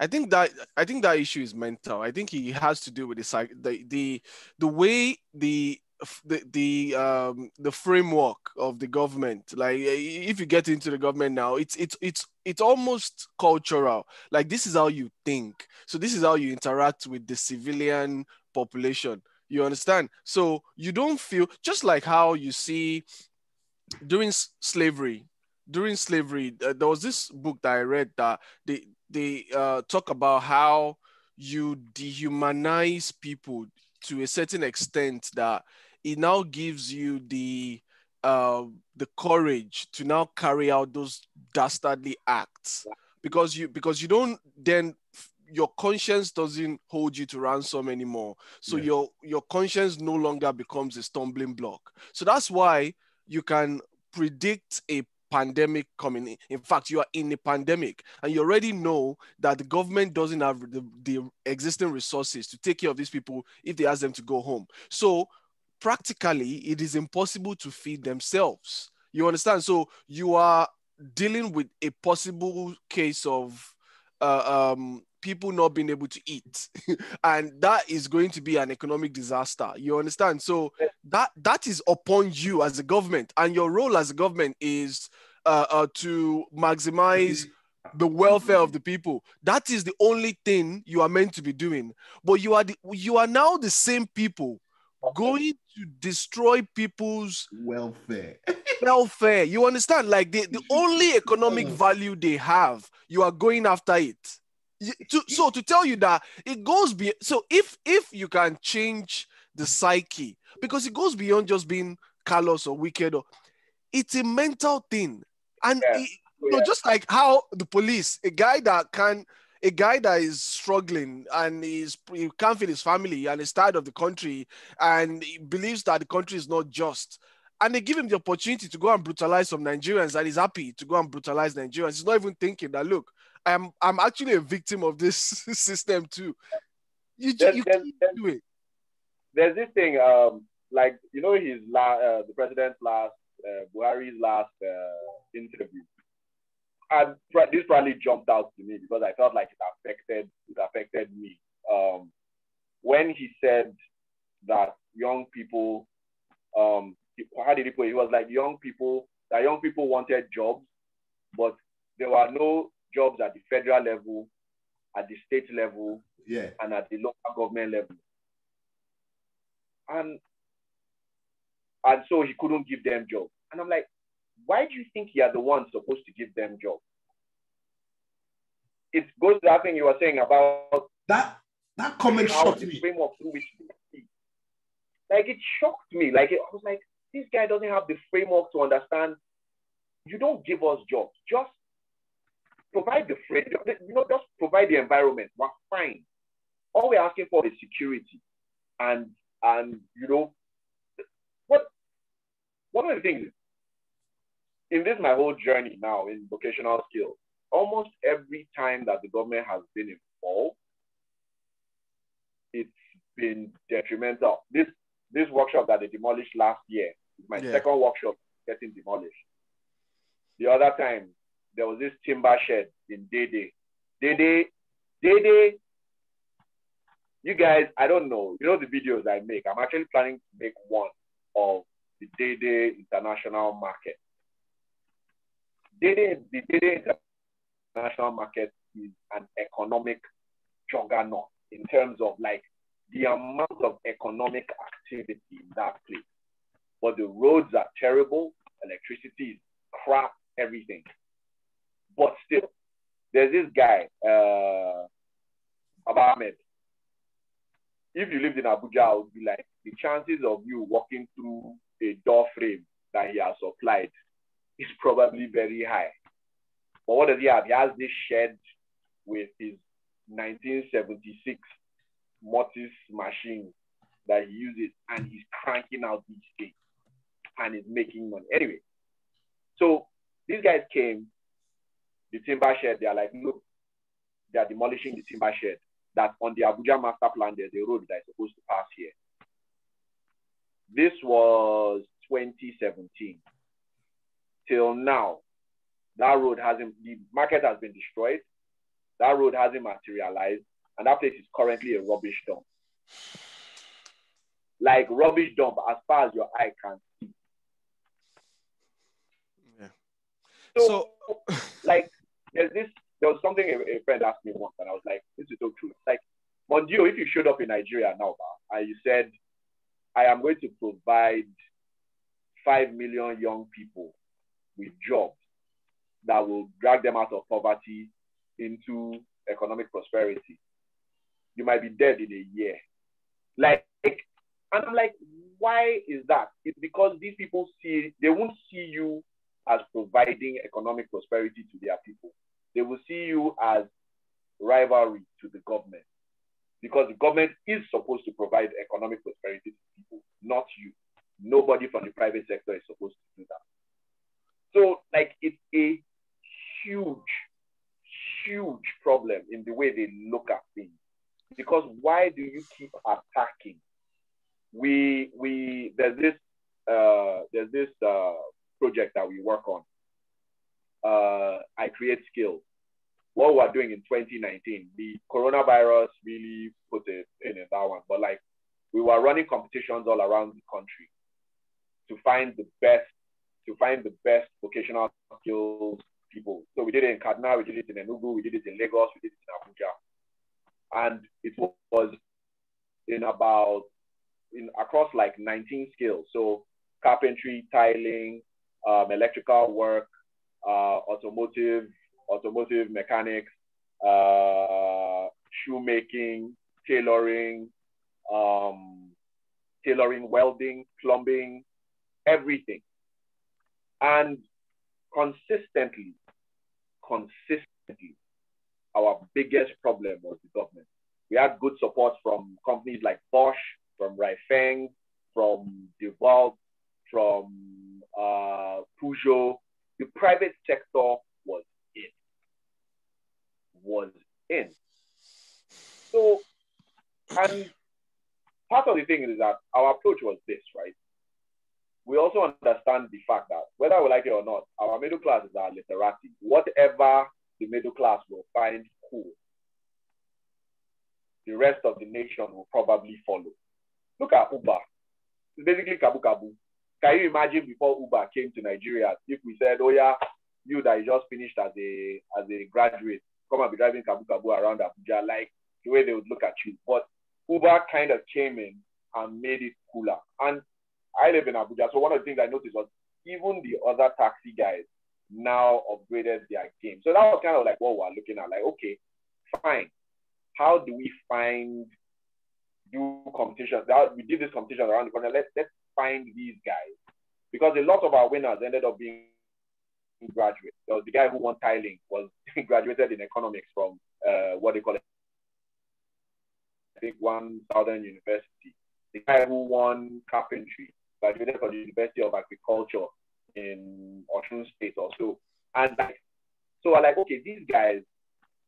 I think that I think that issue is mental. I think he has to do with the the the the way the the the um the framework of the government. Like if you get into the government now it's it's it's it's almost cultural. Like this is how you think. So this is how you interact with the civilian population. You understand? So you don't feel just like how you see during slavery during slavery uh, there was this book that i read that the they uh, talk about how you dehumanize people to a certain extent that it now gives you the uh, the courage to now carry out those dastardly acts because you because you don't then your conscience doesn't hold you to ransom anymore so yeah. your your conscience no longer becomes a stumbling block so that's why you can predict a pandemic coming. In fact, you are in a pandemic and you already know that the government doesn't have the, the existing resources to take care of these people if they ask them to go home. So practically, it is impossible to feed themselves. You understand? So you are dealing with a possible case of uh, um, people not being able to eat [LAUGHS] and that is going to be an economic disaster you understand so that that is upon you as a government and your role as a government is uh, uh, to maximize the welfare of the people. That is the only thing you are meant to be doing. But you are the, you are now the same people going to destroy people's welfare. welfare. You understand? Like the, the [LAUGHS] only economic value they have, you are going after it. To, so to tell you that it goes be so if if you can change the psyche because it goes beyond just being callous or wicked or it's a mental thing and yeah. it, oh, you know, just like how the police a guy that can a guy that is struggling and is he can't feed his family and is tired of the country and he believes that the country is not just and they give him the opportunity to go and brutalize some Nigerians and he's happy to go and brutalize Nigerians. He's not even thinking that look, I'm I'm actually a victim of this [LAUGHS] system too. You, there's, you there's, there's, do it. There's this thing, um, like you know, his la- uh, the president's last, uh, Buhari's last uh, interview and this probably jumped out to me because I felt like it affected it affected me. Um, when he said that young people, um, how did he put it? He was like young people that young people wanted jobs, but there were no jobs at the federal level, at the state level, yeah, and at the local government level. And and so he couldn't give them jobs. And I'm like, why do you think you are the one supposed to give them jobs? It goes to that thing you were saying about that that comment shocked me. Framework through which. Like it shocked me. Like it, I was like, this guy doesn't have the framework to understand. You don't give us jobs. Just provide the frame. You know, just provide the environment. We're fine. All we're asking for is security, and and you know, what one of the things in this my whole journey now in vocational skills, almost every time that the government has been involved, it's been detrimental. This this workshop that they demolished last year is my yeah. second workshop getting demolished. The other time, there was this timber shed in Dei-Dei. Dei-Dei, Dei-Dei, you guys, I don't know. You know the videos I make. I'm actually planning to make one of the Dei-Dei International Market. The Dei-Dei International Market is an economic juggernaut in terms of like the amount of economic activity in that place. But the roads are terrible, electricity is crap, everything. But still, there's this guy, uh, Ahmed. If you lived in Abuja, I would be like, the chances of you walking through a door frame that he has supplied is probably very high. But what does he have? He has this shed with his 1976 mortise machine that he uses and he's cranking out these things and he's making money. Anyway, so these guys came, the timber shed, they're like, look, they're demolishing the timber shed. That on the Abuja master plan, there's a road that is supposed to pass here. This was 2017. Till now, that road hasn't, the market has been destroyed. That road hasn't materialized. And that place is currently a rubbish dump. Like rubbish dump as far as your eye can see. Yeah. So, so [LAUGHS] like, there's this, there was something a, a, friend asked me once, and I was like, this is so true. Like, Mondio, if you showed up in Nigeria now, and you said, I am going to provide 5 million young people with jobs that will drag them out of poverty into economic prosperity. You might be dead in a year. Like, and I'm like, why is that? It's because these people see, they won't see you as providing economic prosperity to their people. They will see you as rivalry to the government because the government is supposed to provide economic prosperity to people, not you. Nobody from the private sector is supposed to do that. So, like, it's a huge, huge problem in the way they look at things. Because why do you keep attacking? We we there's this uh, there's this uh, project that we work on. Uh, I create skills. What we're doing in 2019, the coronavirus really put it in that one. But like we were running competitions all around the country to find the best to find the best vocational skills people. So we did it in Kaduna, we did it in Enugu, we did it in Lagos, we did it in Abuja. And it was in about in across like 19 skills. So carpentry, tiling, um, electrical work, uh, automotive, automotive mechanics, uh, shoemaking, tailoring, um, tailoring, welding, plumbing, everything. And consistently, consistently, our biggest problem was the government. We had good support from companies like Bosch, from Raifeng, from DeWalt, from uh, Peugeot. The private sector was in. Was in. So, and part of the thing is that our approach was this, right? We also understand the fact that whether we like it or not, our middle class is our literati. Whatever the middle class will find cool, the rest of the nation will probably follow. Look at Uber. It's basically Kabu Kabu. Can you imagine before Uber came to Nigeria, if we said, oh yeah, you that you just finished as a as a graduate, come and be driving Kabu Kabu around Abuja, like the way they would look at you. But Uber kind of came in and made it cooler. And I live in Abuja, so one of the things I noticed was even the other taxi guys now upgraded their game. So that was kind of like what we're looking at. Like, okay, fine. How do we find do competitions? We did this competition around the corner. Let's let's find these guys because a lot of our winners ended up being graduates. So the guy who won tiling was [LAUGHS] graduated in economics from uh, what they call it, I think one Southern University. The guy who won carpentry graduated from the University of Agriculture in Osun State also. And like, so I like, okay, these guys,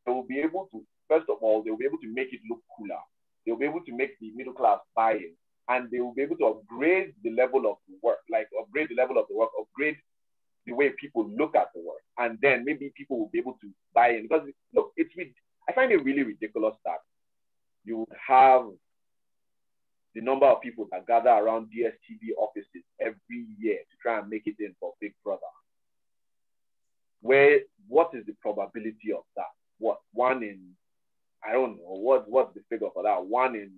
they will be able to, first of all, they will be able to make it look cooler. They'll be able to make the middle class buy in and they will be able to upgrade the level of the work, like upgrade the level of the work, upgrade the way people look at the work, and then maybe people will be able to buy in. Because look, it's I find it really ridiculous that you have the number of people that gather around DSTV offices every year to try and make it in for Big Brother. Where what is the probability of that? What one in I don't know what what's the figure for that? One in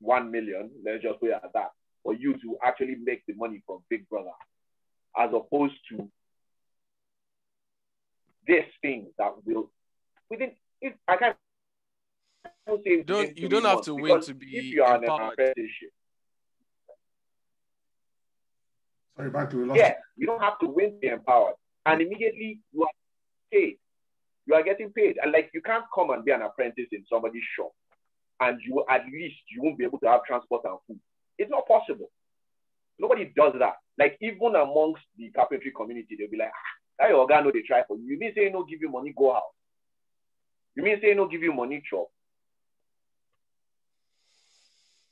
one million, let's just put it at that, for you to actually make the money from Big Brother, as opposed to this thing that will within it, I can't say don't you don't have to wait to be if you are empowered. an apprenticeship. Sorry, back to lost. Yeah, you don't have to win to be empowered, and immediately you are paid. You are getting paid, and like you can't come and be an apprentice in somebody's shop and you at least you won't be able to have transport and food. It's not possible. Nobody does that. Like even amongst the carpentry community, they'll be like, ah, that your guy know they try for you. You mean say no give you money, go out. You mean say no give you money, chop.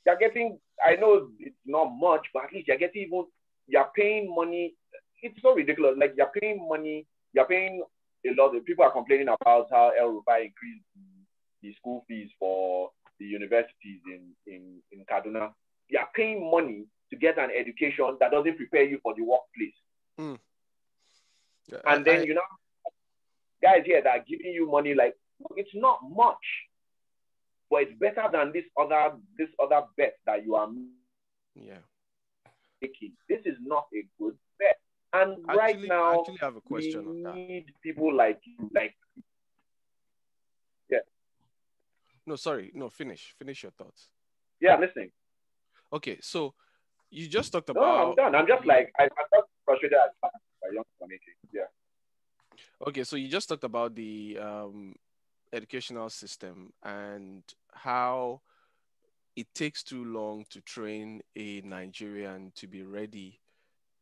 You're getting, I know it's not much, but at least you're getting even, you're paying money. It's so ridiculous. Like you're paying money, you're paying a lot. Of, people are complaining about how El Rufai increased the school fees for the universities in, in, in Kaduna, You're paying money to get an education that doesn't prepare you for the workplace. Mm. Yeah, and then, I, you know, guys here that are giving you money, like, it's not much, but it's better than this other this other bet that you are yeah. making. This is not a good bet. And actually, right now, actually have a question we need people like like yeah. No, sorry. No, finish. Finish your thoughts. Yeah, I'm listening. Okay, so you just talked about. No, I'm done. I'm just like I, am just frustrated by young community. Yeah. Okay, so you just talked about the um, educational system and how it takes too long to train a Nigerian to be ready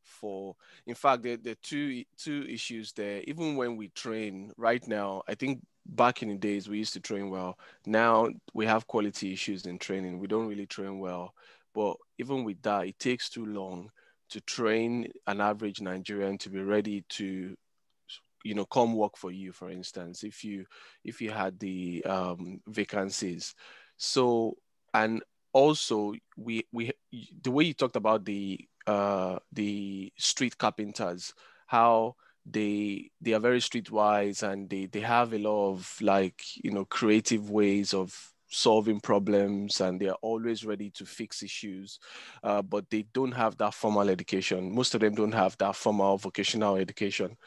for in fact there, are two two issues there. Even when we train right now i think back in the days we used to train well. Now we have quality issues in training. We don't really train well. But even with that it takes too long to train an average nigerian to be ready to you know come work for you for instance if you if you had the um, vacancies. So and also we we the way you talked about the uh the street carpenters how they they are very streetwise and they they have a lot of like you know creative ways of solving problems and they are always ready to fix issues uh, but they don't have that formal education. Most of them don't have that formal vocational education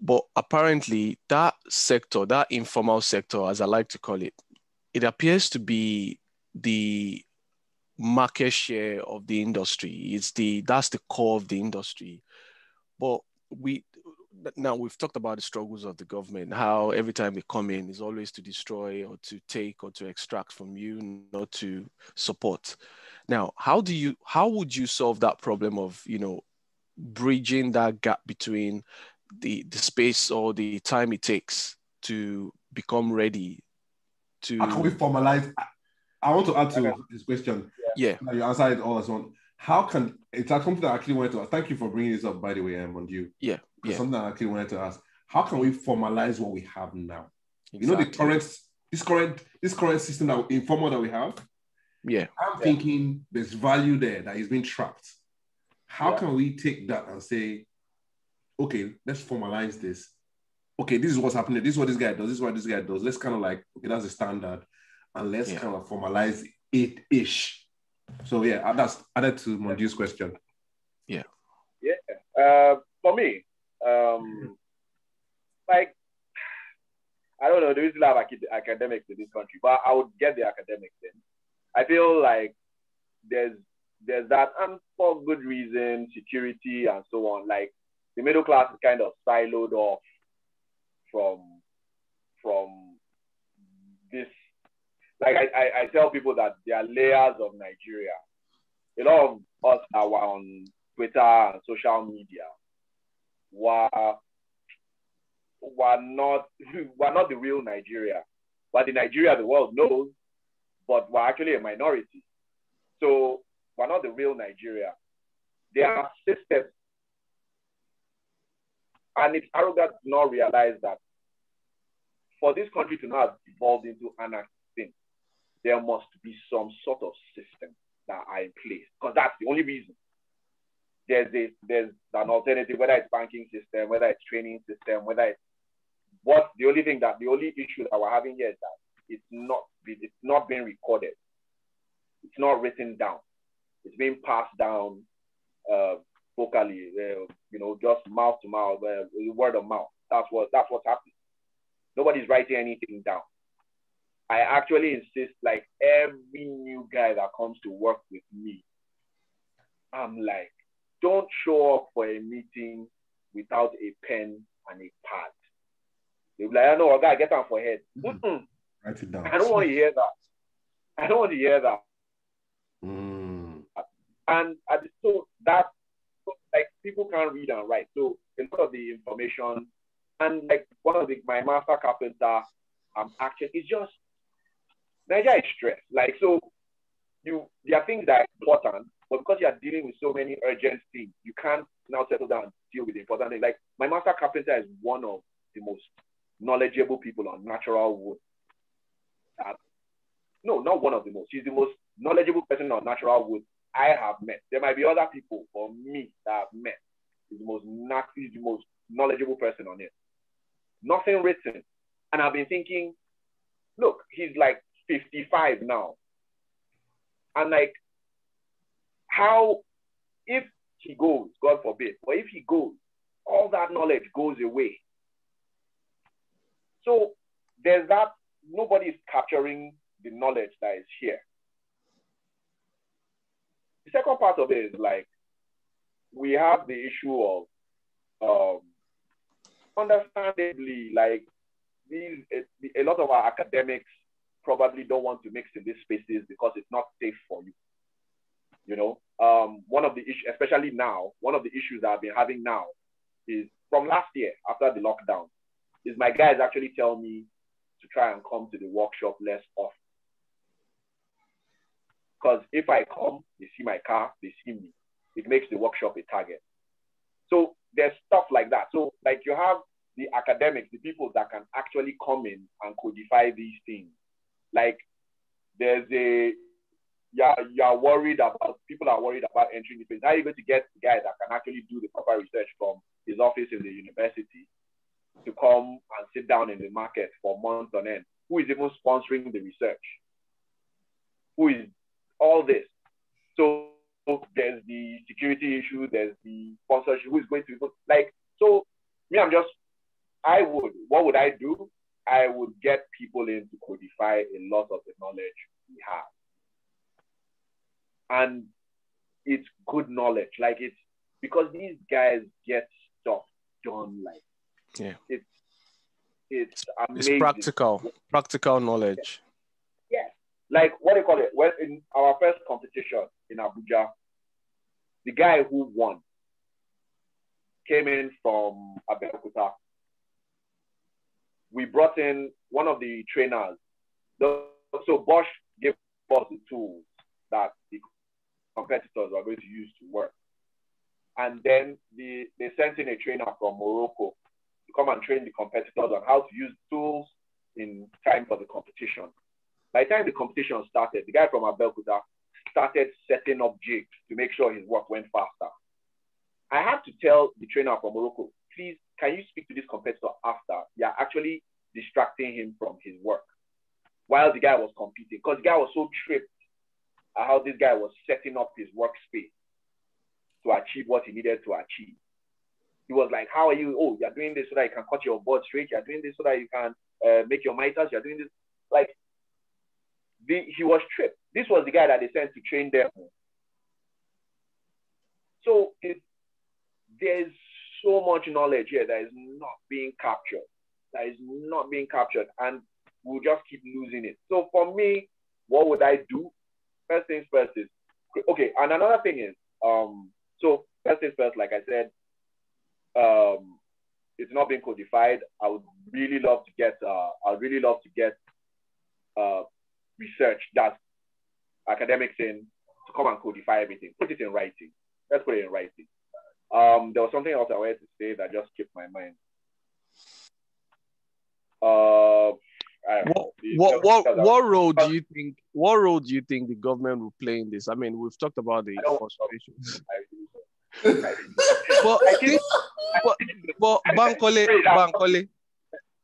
but apparently that sector that informal sector as i like to call it it appears to be the market share of the industry it's the that's the core of the industry but we now we've talked about the struggles of the government, how every time they come in is always to destroy or to take or to extract from you, not to support. Now, how do you how would you solve that problem of you know bridging that gap between the the space or the time it takes to become ready to how can we formalize I want to add to this question. Yeah. You answered it all as one. How can it's something that I actually wanted to ask. Thank you for bringing this up, by the way, um, on you. Yeah yeah. something I actually wanted to ask. How can we formalize what we have now? Exactly. You know, the current this current this current system that informal that we have. Yeah. I'm yeah. thinking there's value there that is being trapped. How yeah. can we take that and say, okay, let's formalize this. Okay, this is what's happening. This is what this guy does. This is what this guy does. Let's kind of like, okay, that's the standard. And let's yeah. kind of formalize it ish. So yeah, that's added to Mondiu's question. Yeah. Yeah. Uh, for me, um, like I don't know, there is a lot of academics in this country, but I would get the academics in. I feel like there's there's that, and for good reason, security and so on. Like the middle class is kind of siloed off from from this. Like I, I, I tell people that there are layers of Nigeria. A lot of us are on Twitter and social media were were not [LAUGHS] were not the real Nigeria, but the Nigeria the world knows, but we're actually a minority. So we're not the real Nigeria. There are systems, and it's arrogant to not realize that for this country to not have evolved into anarchy, there must be some sort of system that are in place because that's the only reason there's a, there's an alternative, whether it's banking system, whether it's training system, whether it's what the only thing that the only issue that we're having here is that it's not it's not being recorded. It's not written down. It's being passed down uh, vocally, uh, you know, just mouth to mouth, uh, word of mouth. That's what that's what's happening. Nobody's writing anything down. I actually insist, like every new guy that comes to work with me, I'm like, don't show up for a meeting without a pen and a pad. They'll be like, I know, I gotta get on for head. Mm-hmm. Write it down. I don't want to hear that. I don't want to hear that. Mm. And I just, so that like people can't read and write. So a lot of the information and like one of the my master carpenter, um actually it's just Nigeria is stress. Like so you there are things that are important but because you are dealing with so many urgent things, you can't now settle down and deal with important things. Like my master carpenter is one of the most knowledgeable people on natural wood. Uh, no, not one of the most. He's the most knowledgeable person on natural wood I have met. There might be other people for me that I've met. He's the most he's the most knowledgeable person on it. Nothing written. And I've been thinking, look, he's like 55 now. And like how, if he goes, God forbid, but if he goes, all that knowledge goes away. So there's that, nobody is capturing the knowledge that is here. The second part of it is like, we have the issue of, um, understandably, like, these, a, a lot of our academics probably don't want to mix in these spaces because it's not safe for you. You know, um, one of the issues, especially now, one of the issues that I've been having now is from last year after the lockdown, is my guys actually tell me to try and come to the workshop less often. Because if I come, they see my car, they see me. It makes the workshop a target. So there's stuff like that. So like you have the academics, the people that can actually come in and codify these things. Like there's a you're, you're worried about, people are worried about entering the space. How are you going to get the guy that can actually do the proper research from his office in the university to come and sit down in the market for months on end? Who is even sponsoring the research? Who is all this? So there's the security issue, there's the sponsorship, who is going to, like, so me, I'm just, I would, what would I do? I would get people in to codify a lot of the knowledge we have. And it's good knowledge. Like it's because these guys get stuff done like yeah. It's it's amazing. It's practical, practical knowledge. Like what do you call it? Well, in our first competition in Abuja, the guy who won came in from Abeokuta we brought in one of the trainers. So Bosch gave us the tools that the competitors are going to use to work. And then the, they sent in a trainer from Morocco to come and train the competitors on how to use tools in time for the competition. By the time the competition started, the guy from Abeokuta started setting up jigs to make sure his work went faster. I had to tell the trainer from Morocco, please, can you speak to this competitor after? You're actually distracting him from his work while the guy was competing because the guy was so tripped at how this guy was setting up his workspace to achieve what he needed to achieve. He was like, How are you? Oh, you're doing this so that you can cut your board straight. You're doing this so that you can uh, make your miters. You're doing this. Like, the, he was tripped. This was the guy that they sent to train them. So it, there's so much knowledge here that is not being captured, that is not being captured, and we'll just keep losing it. So for me, what would I do? First things first is okay, and another thing is um so first things first, like I said, um it's not being codified. I would really love to get uh I'd really love to get uh research that academics in to come and codify everything, put it in writing. Let's put it in writing. Um, there was something else I wanted to say that just skipped my mind. Uh, what what what, what role do you think what role do you think the government will play in this? I mean, we've talked about the frustrations. [LAUGHS] [LAUGHS] but, but, but Bankole, Bankole,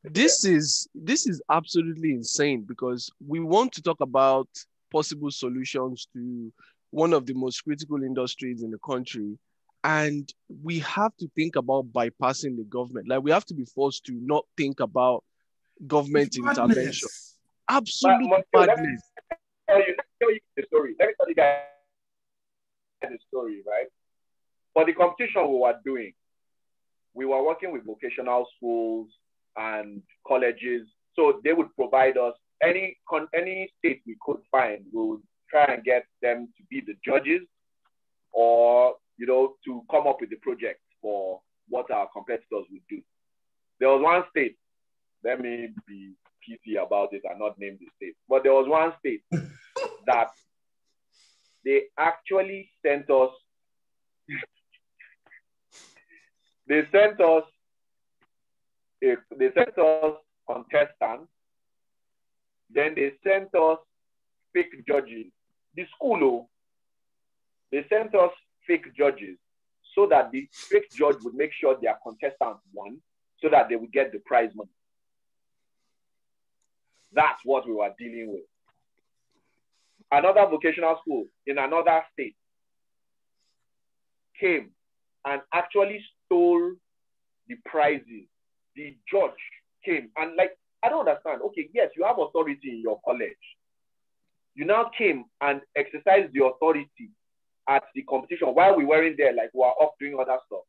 this is this is absolutely insane because we want to talk about possible solutions to one of the most critical industries in the country and we have to think about bypassing the government. Like we have to be forced to not think about government intervention. Absolute madness. Let me tell you the story. Let me tell you guys the story, right? For the competition we were doing, we were working with vocational schools and colleges. So they would provide us any any state we could find. We would try and get them to be the judges or you know, to come up with the project for what our competitors would do. There was one state, let me be PC about it and not name the state, but there was one state [LAUGHS] that they actually sent us, they sent us, they sent us contestants, then they sent us fake judges. The school, oh, they sent us fake judges so that the fake judge would make sure their contestants won so that they would get the prize money. That's what we were dealing with. Another vocational school in another state came and actually stole the prizes. The judge came and like, I don't understand. Okay, yes, you have authority in your college. You now came and exercised the authority at the competition while we weren't there, like we were off doing other stuff.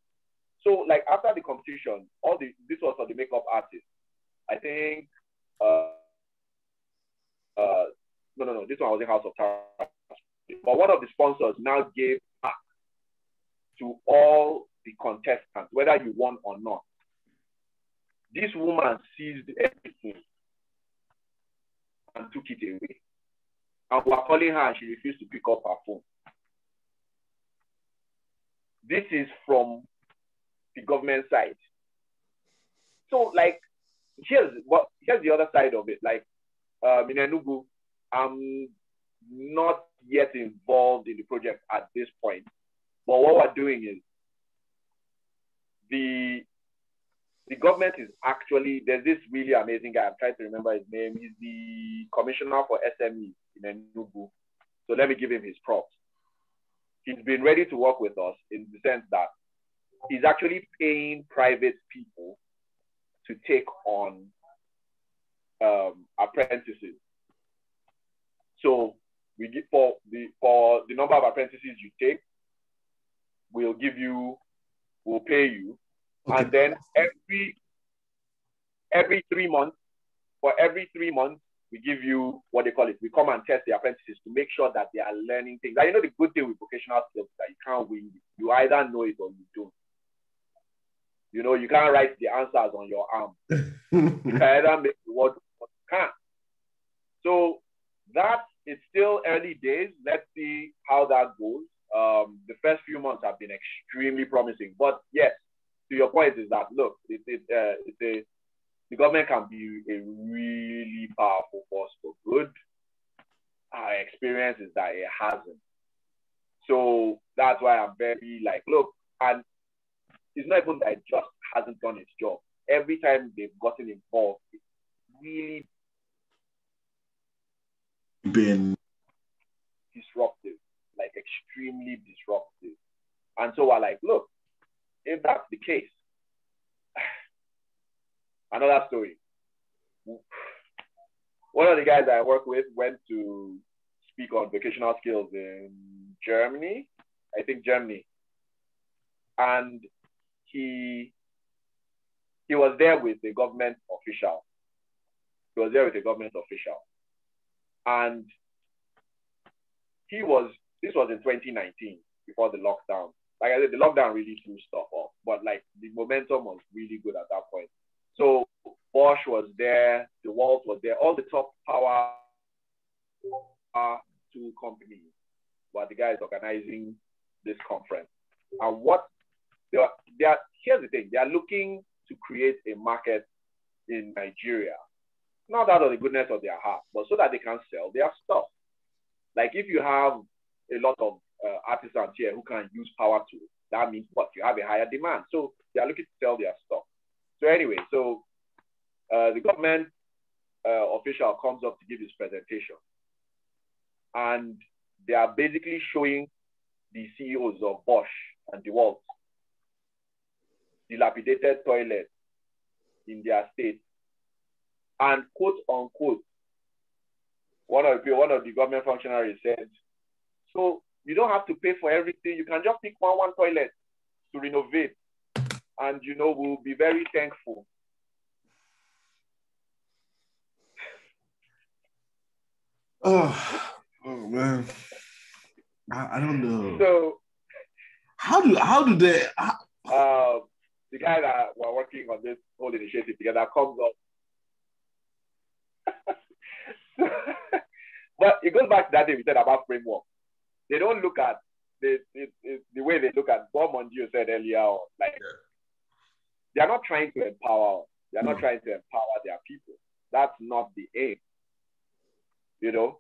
So like after the competition, all the this was for the makeup artist. I think uh uh no no no this one was in House of Tara. But one of the sponsors now gave back to all the contestants, whether you won or not. This woman seized everything and took it away. And we were calling her and she refused to pick up her phone. This is from the government side. So like here's what here's the other side of it. Like um, in Enugu, I'm not yet involved in the project at this point. But what we're doing is the the government is actually there's this really amazing guy. I'm trying to remember his name. He's the commissioner for SME in Enugu. So let me give him his props. He's been ready to work with us in the sense that he's actually paying private people to take on um, apprentices. So we give for the for the number of apprentices you take, we'll give you, we'll pay you, okay. and then every every three months, for every three months, we give you what they call it. We come and test the apprentices to make sure that they are learning things. And you know the good thing with vocational skills that you can't win. You either know it or you don't. You know, you can't write the answers on your arm. [LAUGHS] you can either make the word or you can't. So that is still early days. Let's see how that goes. Um, the first few months have been extremely promising. But yes, to your point is that look, it, it, uh, it's a the government can be a really powerful force for good. Our experience is that it hasn't. So that's why I'm very like, look, and it's not even that it just hasn't done its job. Every time they've gotten involved, it's really been disruptive, like extremely disruptive. And so we're like, look, if that's the case, [SIGHS] another story. One of the guys I work with went to speak on vocational skills in Germany, I think Germany. And he he was there with a government official. He was there with a government official. And he was, this was in 2019 before the lockdown. Like I said, the lockdown really threw stuff off, but like the momentum was really good at that point. So Bosch was there, DeWalt was there, all the top power tool companies were the guys organizing this conference. And what they are, they are, here's the thing, they are looking to create a market in Nigeria, not out of the goodness of their heart, but so that they can sell their stuff. Like if you have a lot of uh, artisans here who can use power tools, that means what? You have a higher demand. So they are looking to sell their stuff. So anyway, so uh, the government uh, official comes up to give his presentation. And they are basically showing the CEOs of Bosch and DeWalt dilapidated toilets in their state. And quote unquote, one of the one of the government functionaries said, so you don't have to pay for everything. You can just pick one one toilet to renovate. And you know, we'll be very thankful. Oh, [SIGHS] oh man. I, I don't know. So how do how do they how, uh, the guy that we're working on this whole initiative together comes up. [LAUGHS] [LAUGHS] but it goes back to that thing we said about framework. They don't look at the, the, the way they look at Bob Mondio said earlier, like yeah. they're not trying to empower, they're not mm. trying to empower their people. That's not the aim. You know?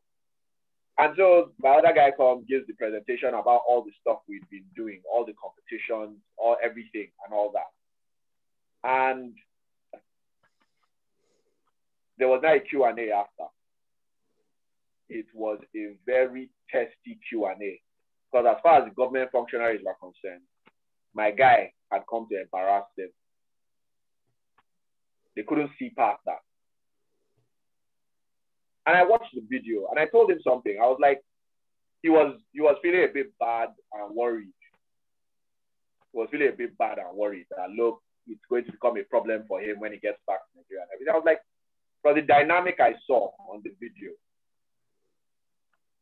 And so my other guy comes, gives the presentation about all the stuff we've been doing, all the competitions, all everything and all that. And there was not a Q&A after. It was a very testy Q&A. Because as far as the government functionaries were concerned, my guy had come to embarrass them. They couldn't see past that. And I watched the video and I told him something. I was like, he was he was feeling a bit bad and worried. He was feeling a bit bad and worried that look, it's going to become a problem for him when he gets back to Nigeria. I was like, from the dynamic I saw on the video,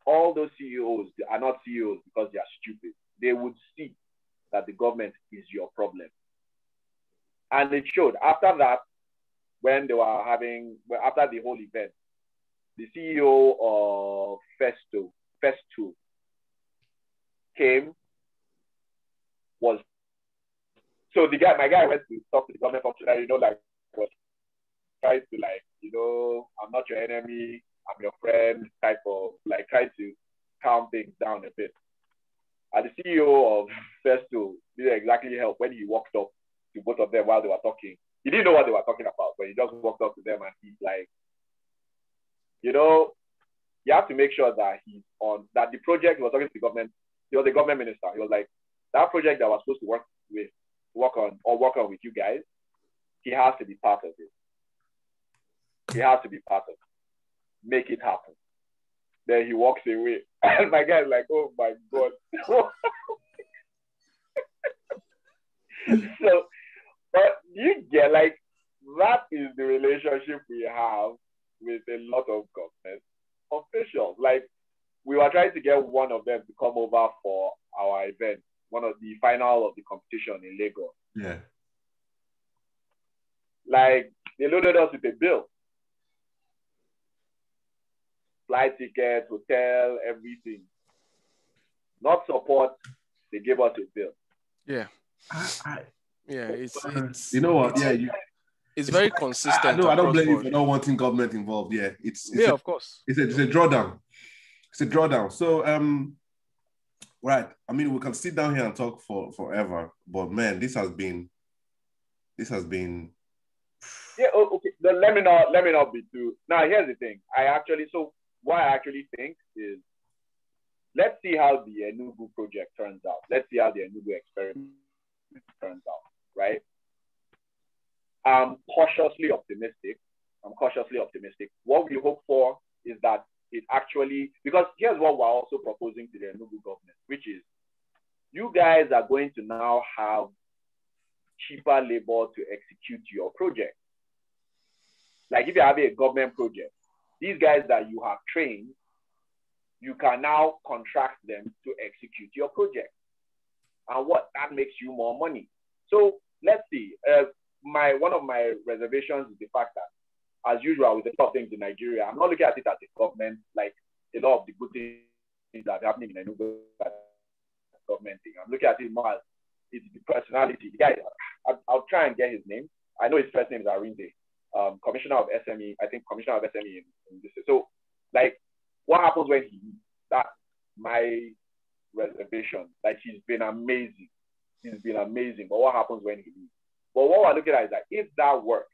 all those CEOs are not CEOs because they are stupid. They would see that the government is your problem. And it showed. After that, when they were having, well, after the whole event, the CEO of Festo, Festo came, was so the guy, my guy went to talk to the government you know, like was trying to like, you know, I'm not your enemy, I'm your friend, type of like try to calm things down a bit. And the CEO of Festo didn't exactly help when he walked up to both of them while they were talking. He didn't know what they were talking about, but he just walked up to them and he's like, you know, you have to make sure that he's on that the project he was talking to the government. He was a government minister. He was like, that project that was supposed to work with, work on or work on with you guys, he has to be part of it. He has to be part of it. Make it happen. Then he walks away. [LAUGHS] And my guy's like, oh my God. [LAUGHS] so, but you get like, that is the relationship we have with a lot of government officials. Like, we were trying to get one of them to come over for our event, one of the final of the competition in Lagos. Yeah. Like, they loaded us with a bill flight tickets, hotel, everything. Not support, they gave us a bill. Yeah. I, I, Yeah, it's it's you know what? it's- Yeah, you, it's very consistent. I, I, I don't across blame you board. for not wanting government involved. Yeah, it's, it's Yeah, a, of course. it's a, it's a drawdown. It's a drawdown. So um, right. I mean, we can sit down here and talk for forever, but man, this has been, this has been. Yeah, okay. Then let me not let me not be too. Now here's the thing. I actually so what I actually think is let's see how the Enugu project turns out. Let's see how the Enugu experiment turns out, right? I'm cautiously optimistic. I'm cautiously optimistic. What we hope for is that it actually, because here's what we're also proposing to the Enugu government, which is you guys are going to now have cheaper labor to execute your project. Like if you're having a government project, these guys that you have trained, you can now contract them to execute your project. And what that makes you more money. So let's see. Uh, my one of my reservations is the fact that, as usual with the top things in Nigeria, I'm not looking at it as a government like a lot of the good things that are happening in Enugu government thing. I'm looking at it more as it's the personality. The guy, I'll, I'll try and get his name. I know his first name is Arinde, um, commissioner of SME. I think commissioner of SME in, in this. So, like, what happens when he? That my reservation. Like, he's been amazing. He's been amazing. But what happens when he leaves? But what we're looking at is that if that works,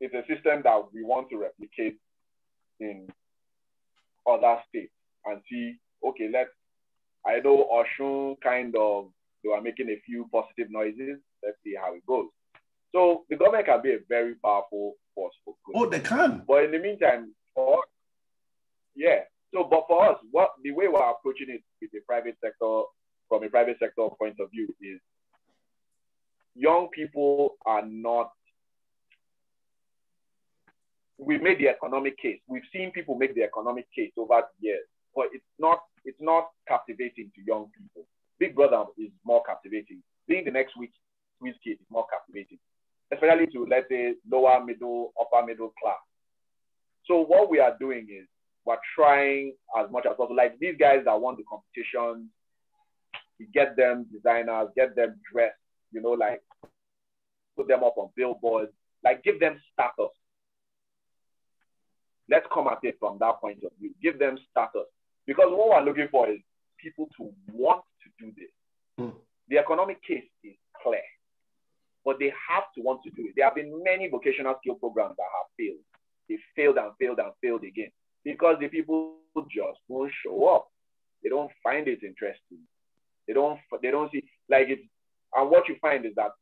it's a system that we want to replicate in other states and see, okay, let's, I know Osun kind of, they were making a few positive noises. Let's see how it goes. So the government can be a very powerful force for good. Oh, they can. But in the meantime, for yeah. So, but for us, what the way we're approaching it with the private sector, from a private sector point of view, is young people are not. We made the economic case. We've seen people make the economic case over the years, but it's not. It's not captivating to young people. Big Brother is more captivating. Being the next week, Wizkid is more captivating, especially to let's say lower middle, upper middle class. So what we are doing is we're trying as much as possible. Like these guys that won the competition, we get them designers, get them dressed, you know, like put them up on billboards, like give them status. Let's come at it from that point of view. Give them status. Because what we're looking for is people to want to do this. Mm. The economic case but they have to want to do it. There have been many vocational skill programs that have failed. They failed and failed and failed again because the people just won't show up. They don't find it interesting. They don't. They don't see like it. And what you find is that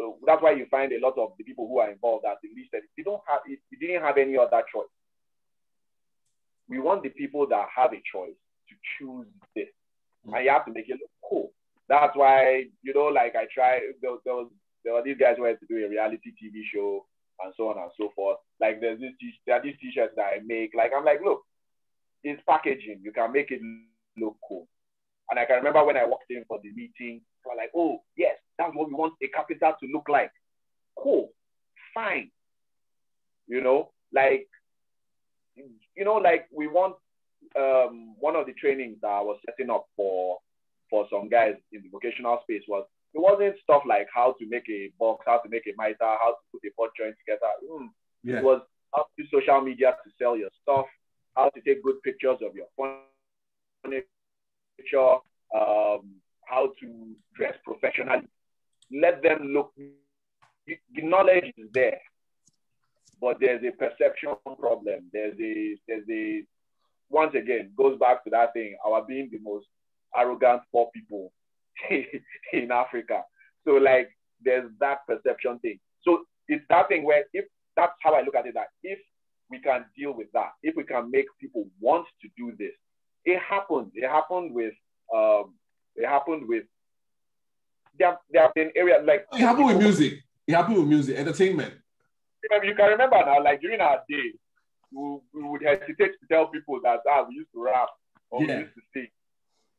uh, that's why you find a lot of the people who are involved at the least they don't have. It, they didn't have any other choice. We want the people that have a choice to choose this, and you have to make it look cool. That's why you know, like I try. There, there was there were these guys who had to do a reality TV show and so on and so forth. Like there's this there are these t-shirts that I make. Like I'm like, look, it's packaging. You can make it look cool. And I can remember when I walked in for the meeting, I was like, oh yes, that's what we want a capital to look like. Cool, fine. You know, like you know, like we want um, one of the trainings that I was setting up for for some guys in the vocational space was it wasn't stuff like how to make a box, how to make a mitre, how to put a butt joint together. Mm. Yeah. It was how to use social media to sell your stuff, how to take good pictures of your furniture, um, how to dress professionally. Let them look. The knowledge is there, but there's a perception problem. There's a there's a once again goes back to that thing. Our being the most arrogant poor people [LAUGHS] in Africa. So like there's that perception thing. So it's that thing where if that's how I look at it, that if we can deal with that, if we can make people want to do this, it happened. It happened with um, it happened with there, there have been areas like it happened with music. It happened with music, entertainment. You can remember now, like during our day, we, we would hesitate to tell people that ah, we used to rap or yeah. we used to sing.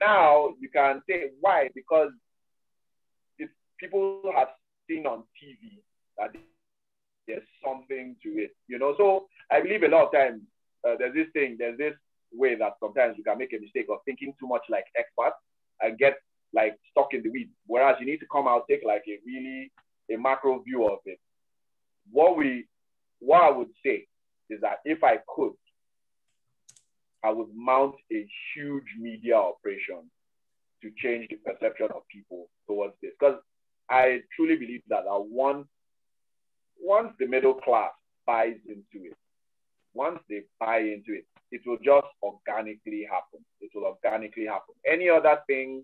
Now you can say why? Because if people have seen on TV that there's something to it, you know. So I believe a lot of times uh, there's this thing, there's this way that sometimes you can make a mistake of thinking too much like experts and get like stuck in the weeds. Whereas you need to come out, take like a really a macro view of it. What we what I would say is that if I could, I would mount a huge media operation to change the perception of people towards this. Because I truly believe that once, once the middle class buys into it, once they buy into it, it will just organically happen. It will organically happen. Any other thing,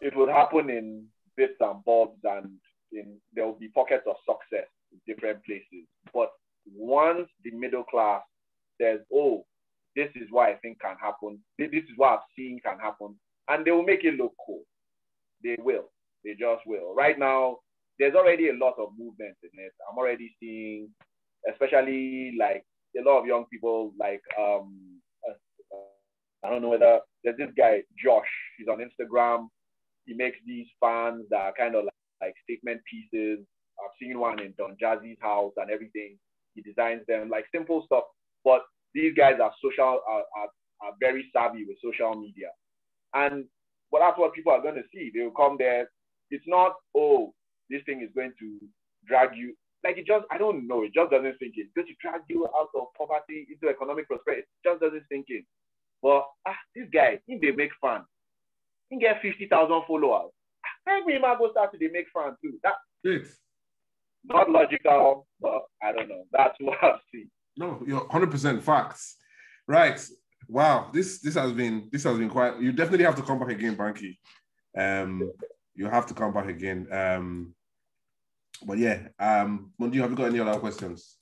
it will happen in bits and bobs, and in there will be pockets of success in different places. But once the middle class says, "Oh, this is what I think can happen. This is what I've seen can happen," and they will make it look cool. They will. They just will. Right now, there's already a lot of movement in it. I'm already seeing, especially like a lot of young people like um uh, I don't know whether there's this guy Josh. He's on Instagram. He makes these fans that are kind of like, like statement pieces. I've seen one in Don Jazzy's house and everything. He designs them like simple stuff, but these guys are social are, are, are very savvy with social media, and but that's what people are going to see. They will come there. It's not oh this thing is going to drag you like it just, I don't know, it just doesn't sink in. Because you drag you out of poverty into economic prosperity, it just doesn't sink in. But ah, this guy, if they make fun, he get 50,000 followers. Maybe he might go start to they make fun too. That, not logical, but I don't know. That's [LAUGHS] what I've seen. No, you're 100% facts. Right. Wow. This this has been this has been quite. You definitely have to come back again, Banky. Um, you have to come back again. Um, but yeah, um, Mondi, have you got any other questions?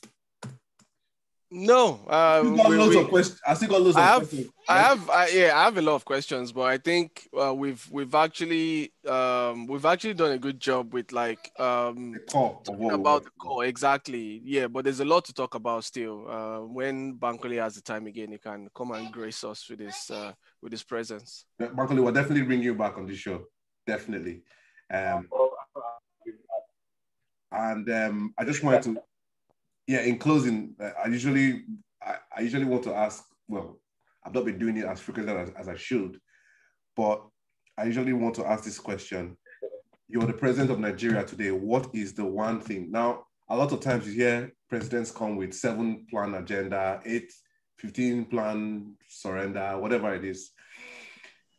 No, uh, we, loads we, of questions. I still got loads I of have, questions. I have, I, yeah, I have a lot of questions, but I think uh, we've we've actually um, we've actually done a good job with like um, the core about the core exactly. Yeah, but there's a lot to talk about still. Uh, when Bankole has the time again, he can come and grace us with his uh, with his presence. Bankole will definitely bring you back on the show. Definitely. Um, and um, I just wanted to, yeah, in closing, I usually, I, I, usually want to ask, well, I've not been doing it as frequently as, as I should, but I usually want to ask this question. You're the president of Nigeria today. What is the one thing? Now, a lot of times you hear presidents come with seven plan agenda, eight, 15 plan surrender, whatever it is.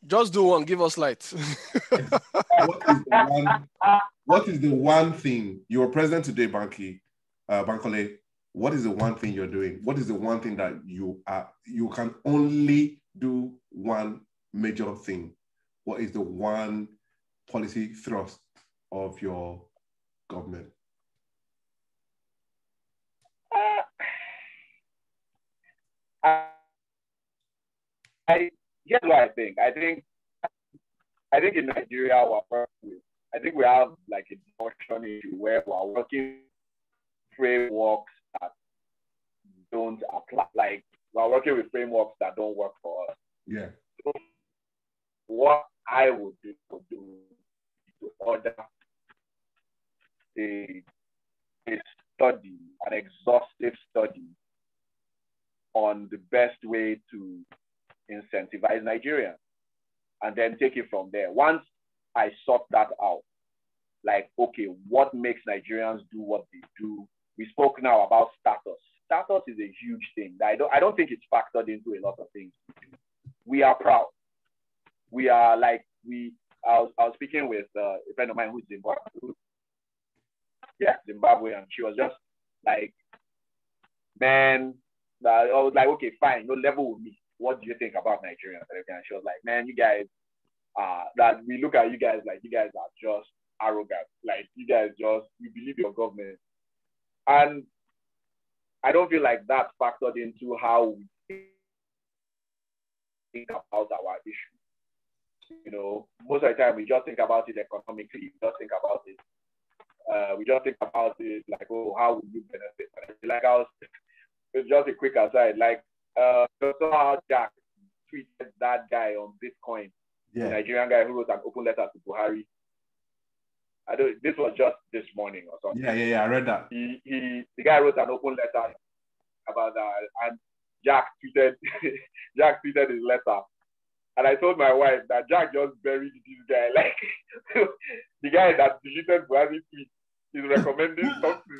Just do one, give us light. [LAUGHS] what, is one, what is the one thing you are president today, Banky, uh, Bankole? What is the one thing you're doing? What is the one thing that you are you can only do one major thing? What is the one policy thrust of your government? Uh, I here's what I think. I think I think in Nigeria we're I think we have like a discussion issue where we're working frameworks that don't apply. Like we're working with frameworks that don't work for us. Yeah. So what I would do, would do to order a, a study, an exhaustive study on the best way to incentivize Nigerians and then take it from there. Once I sort that out, like, okay, what makes Nigerians do what they do? We spoke now about status. Status is a huge thing. I don't, I don't think it's factored into a lot of things. we are proud. We are like we. I was, I was speaking with uh, a friend of mine who's Zimbabwe. Yeah, Zimbabwe, and she was just like, man, I was like, okay, fine, no level with me. What do you think about Nigeria? And she was like, man, you guys, uh, that we look at you guys like you guys are just arrogant. Like you guys just you believe your government, and I don't feel like that factored into how we think about our issue. You know, most of the time we just think about it economically. We just think about it. Uh, we just think about it like, oh, how would you benefit? Like I was, it's just a quick aside. Like, uh, saw how Jack tweeted that guy on Bitcoin, yeah. the Nigerian guy who wrote an open letter to Buhari I don't. This was just this morning or something. Yeah, yeah, yeah. I read that. He, he, the guy wrote an open letter about that, and Jack tweeted, [LAUGHS] Jack tweeted his letter, and I told my wife that Jack just buried this guy. [LAUGHS] Like the guy that deleted Buhari tweet is recommending [LAUGHS] something.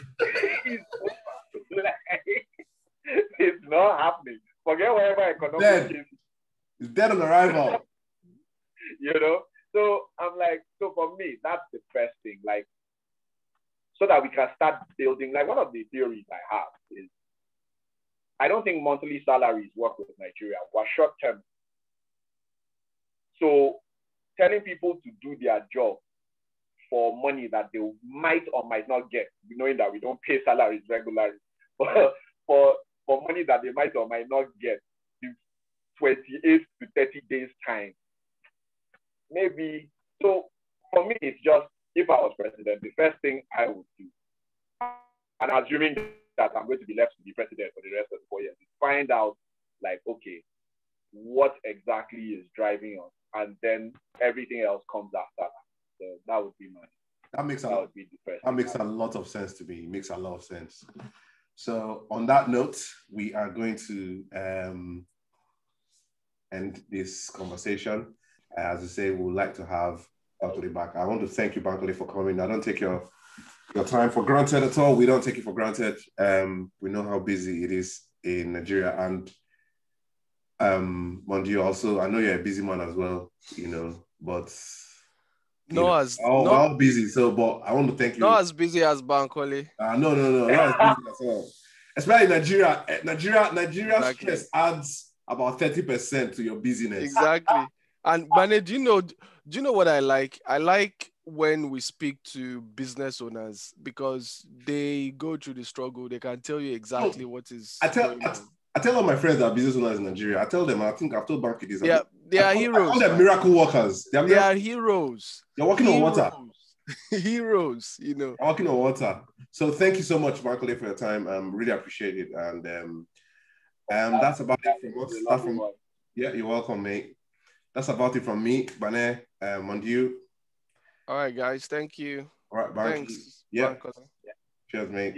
it's not happening. Forget whatever economic dead. is. It's dead on arrival. you know, so I'm like, so for me, that's the first thing. Like, so that we can start building. Like one of the theories I have is, I don't think monthly salaries work with Nigeria. We're short term. So telling people to do their job for money that they might or might not get, knowing that we don't pay salaries regularly, [LAUGHS] for for money that they might or might not get in 28 to 30 days time maybe so for me it's just if I was president, the first thing I would do, and assuming that I'm going to be left to be president for the rest of the four years, is find out like, okay, what exactly is driving us, and then everything else comes after that. So that would be my that makes that a, would be the first. That makes a lot of sense to me. It makes a lot of sense. So on that note, we are going to um, end this conversation. As I say, we would like to have Bankole back. I want to thank you, Bankole, for coming. I don't take your your time for granted at all. We don't take it for granted. Um, we know how busy it is in Nigeria, and um, Mondi also. I know you're a busy man as well, you know, but no, know, as all busy. So, but I want to thank you. Not as busy as Bankole. Uh, no, no, no, not as busy as well. Especially Nigeria. Eh, Nigeria, Nigeria exactly. stress adds about thirty percent to your busyness. Exactly. And Bane, do you know? Do you know what I like? I like when we speak to business owners because they go through the struggle. They can tell you exactly what is. I tell. I, I, tell all my friends that are business owners in Nigeria. I tell them. I think I've told Banky this. Yeah, they are I heroes. All them miracle workers. They are, they are heroes. They're walking heroes. on water. heroes, [LAUGHS] you know. Walking on water. So thank you so much, Michael, for your time. Um, really appreciate it. And um, um, that's about it from us. That's from, yeah, you're welcome, mate that's about it from me, Bane, um, and you. All right, guys. Thank you. All right, bye. Thanks. Yeah. Cheers, mate.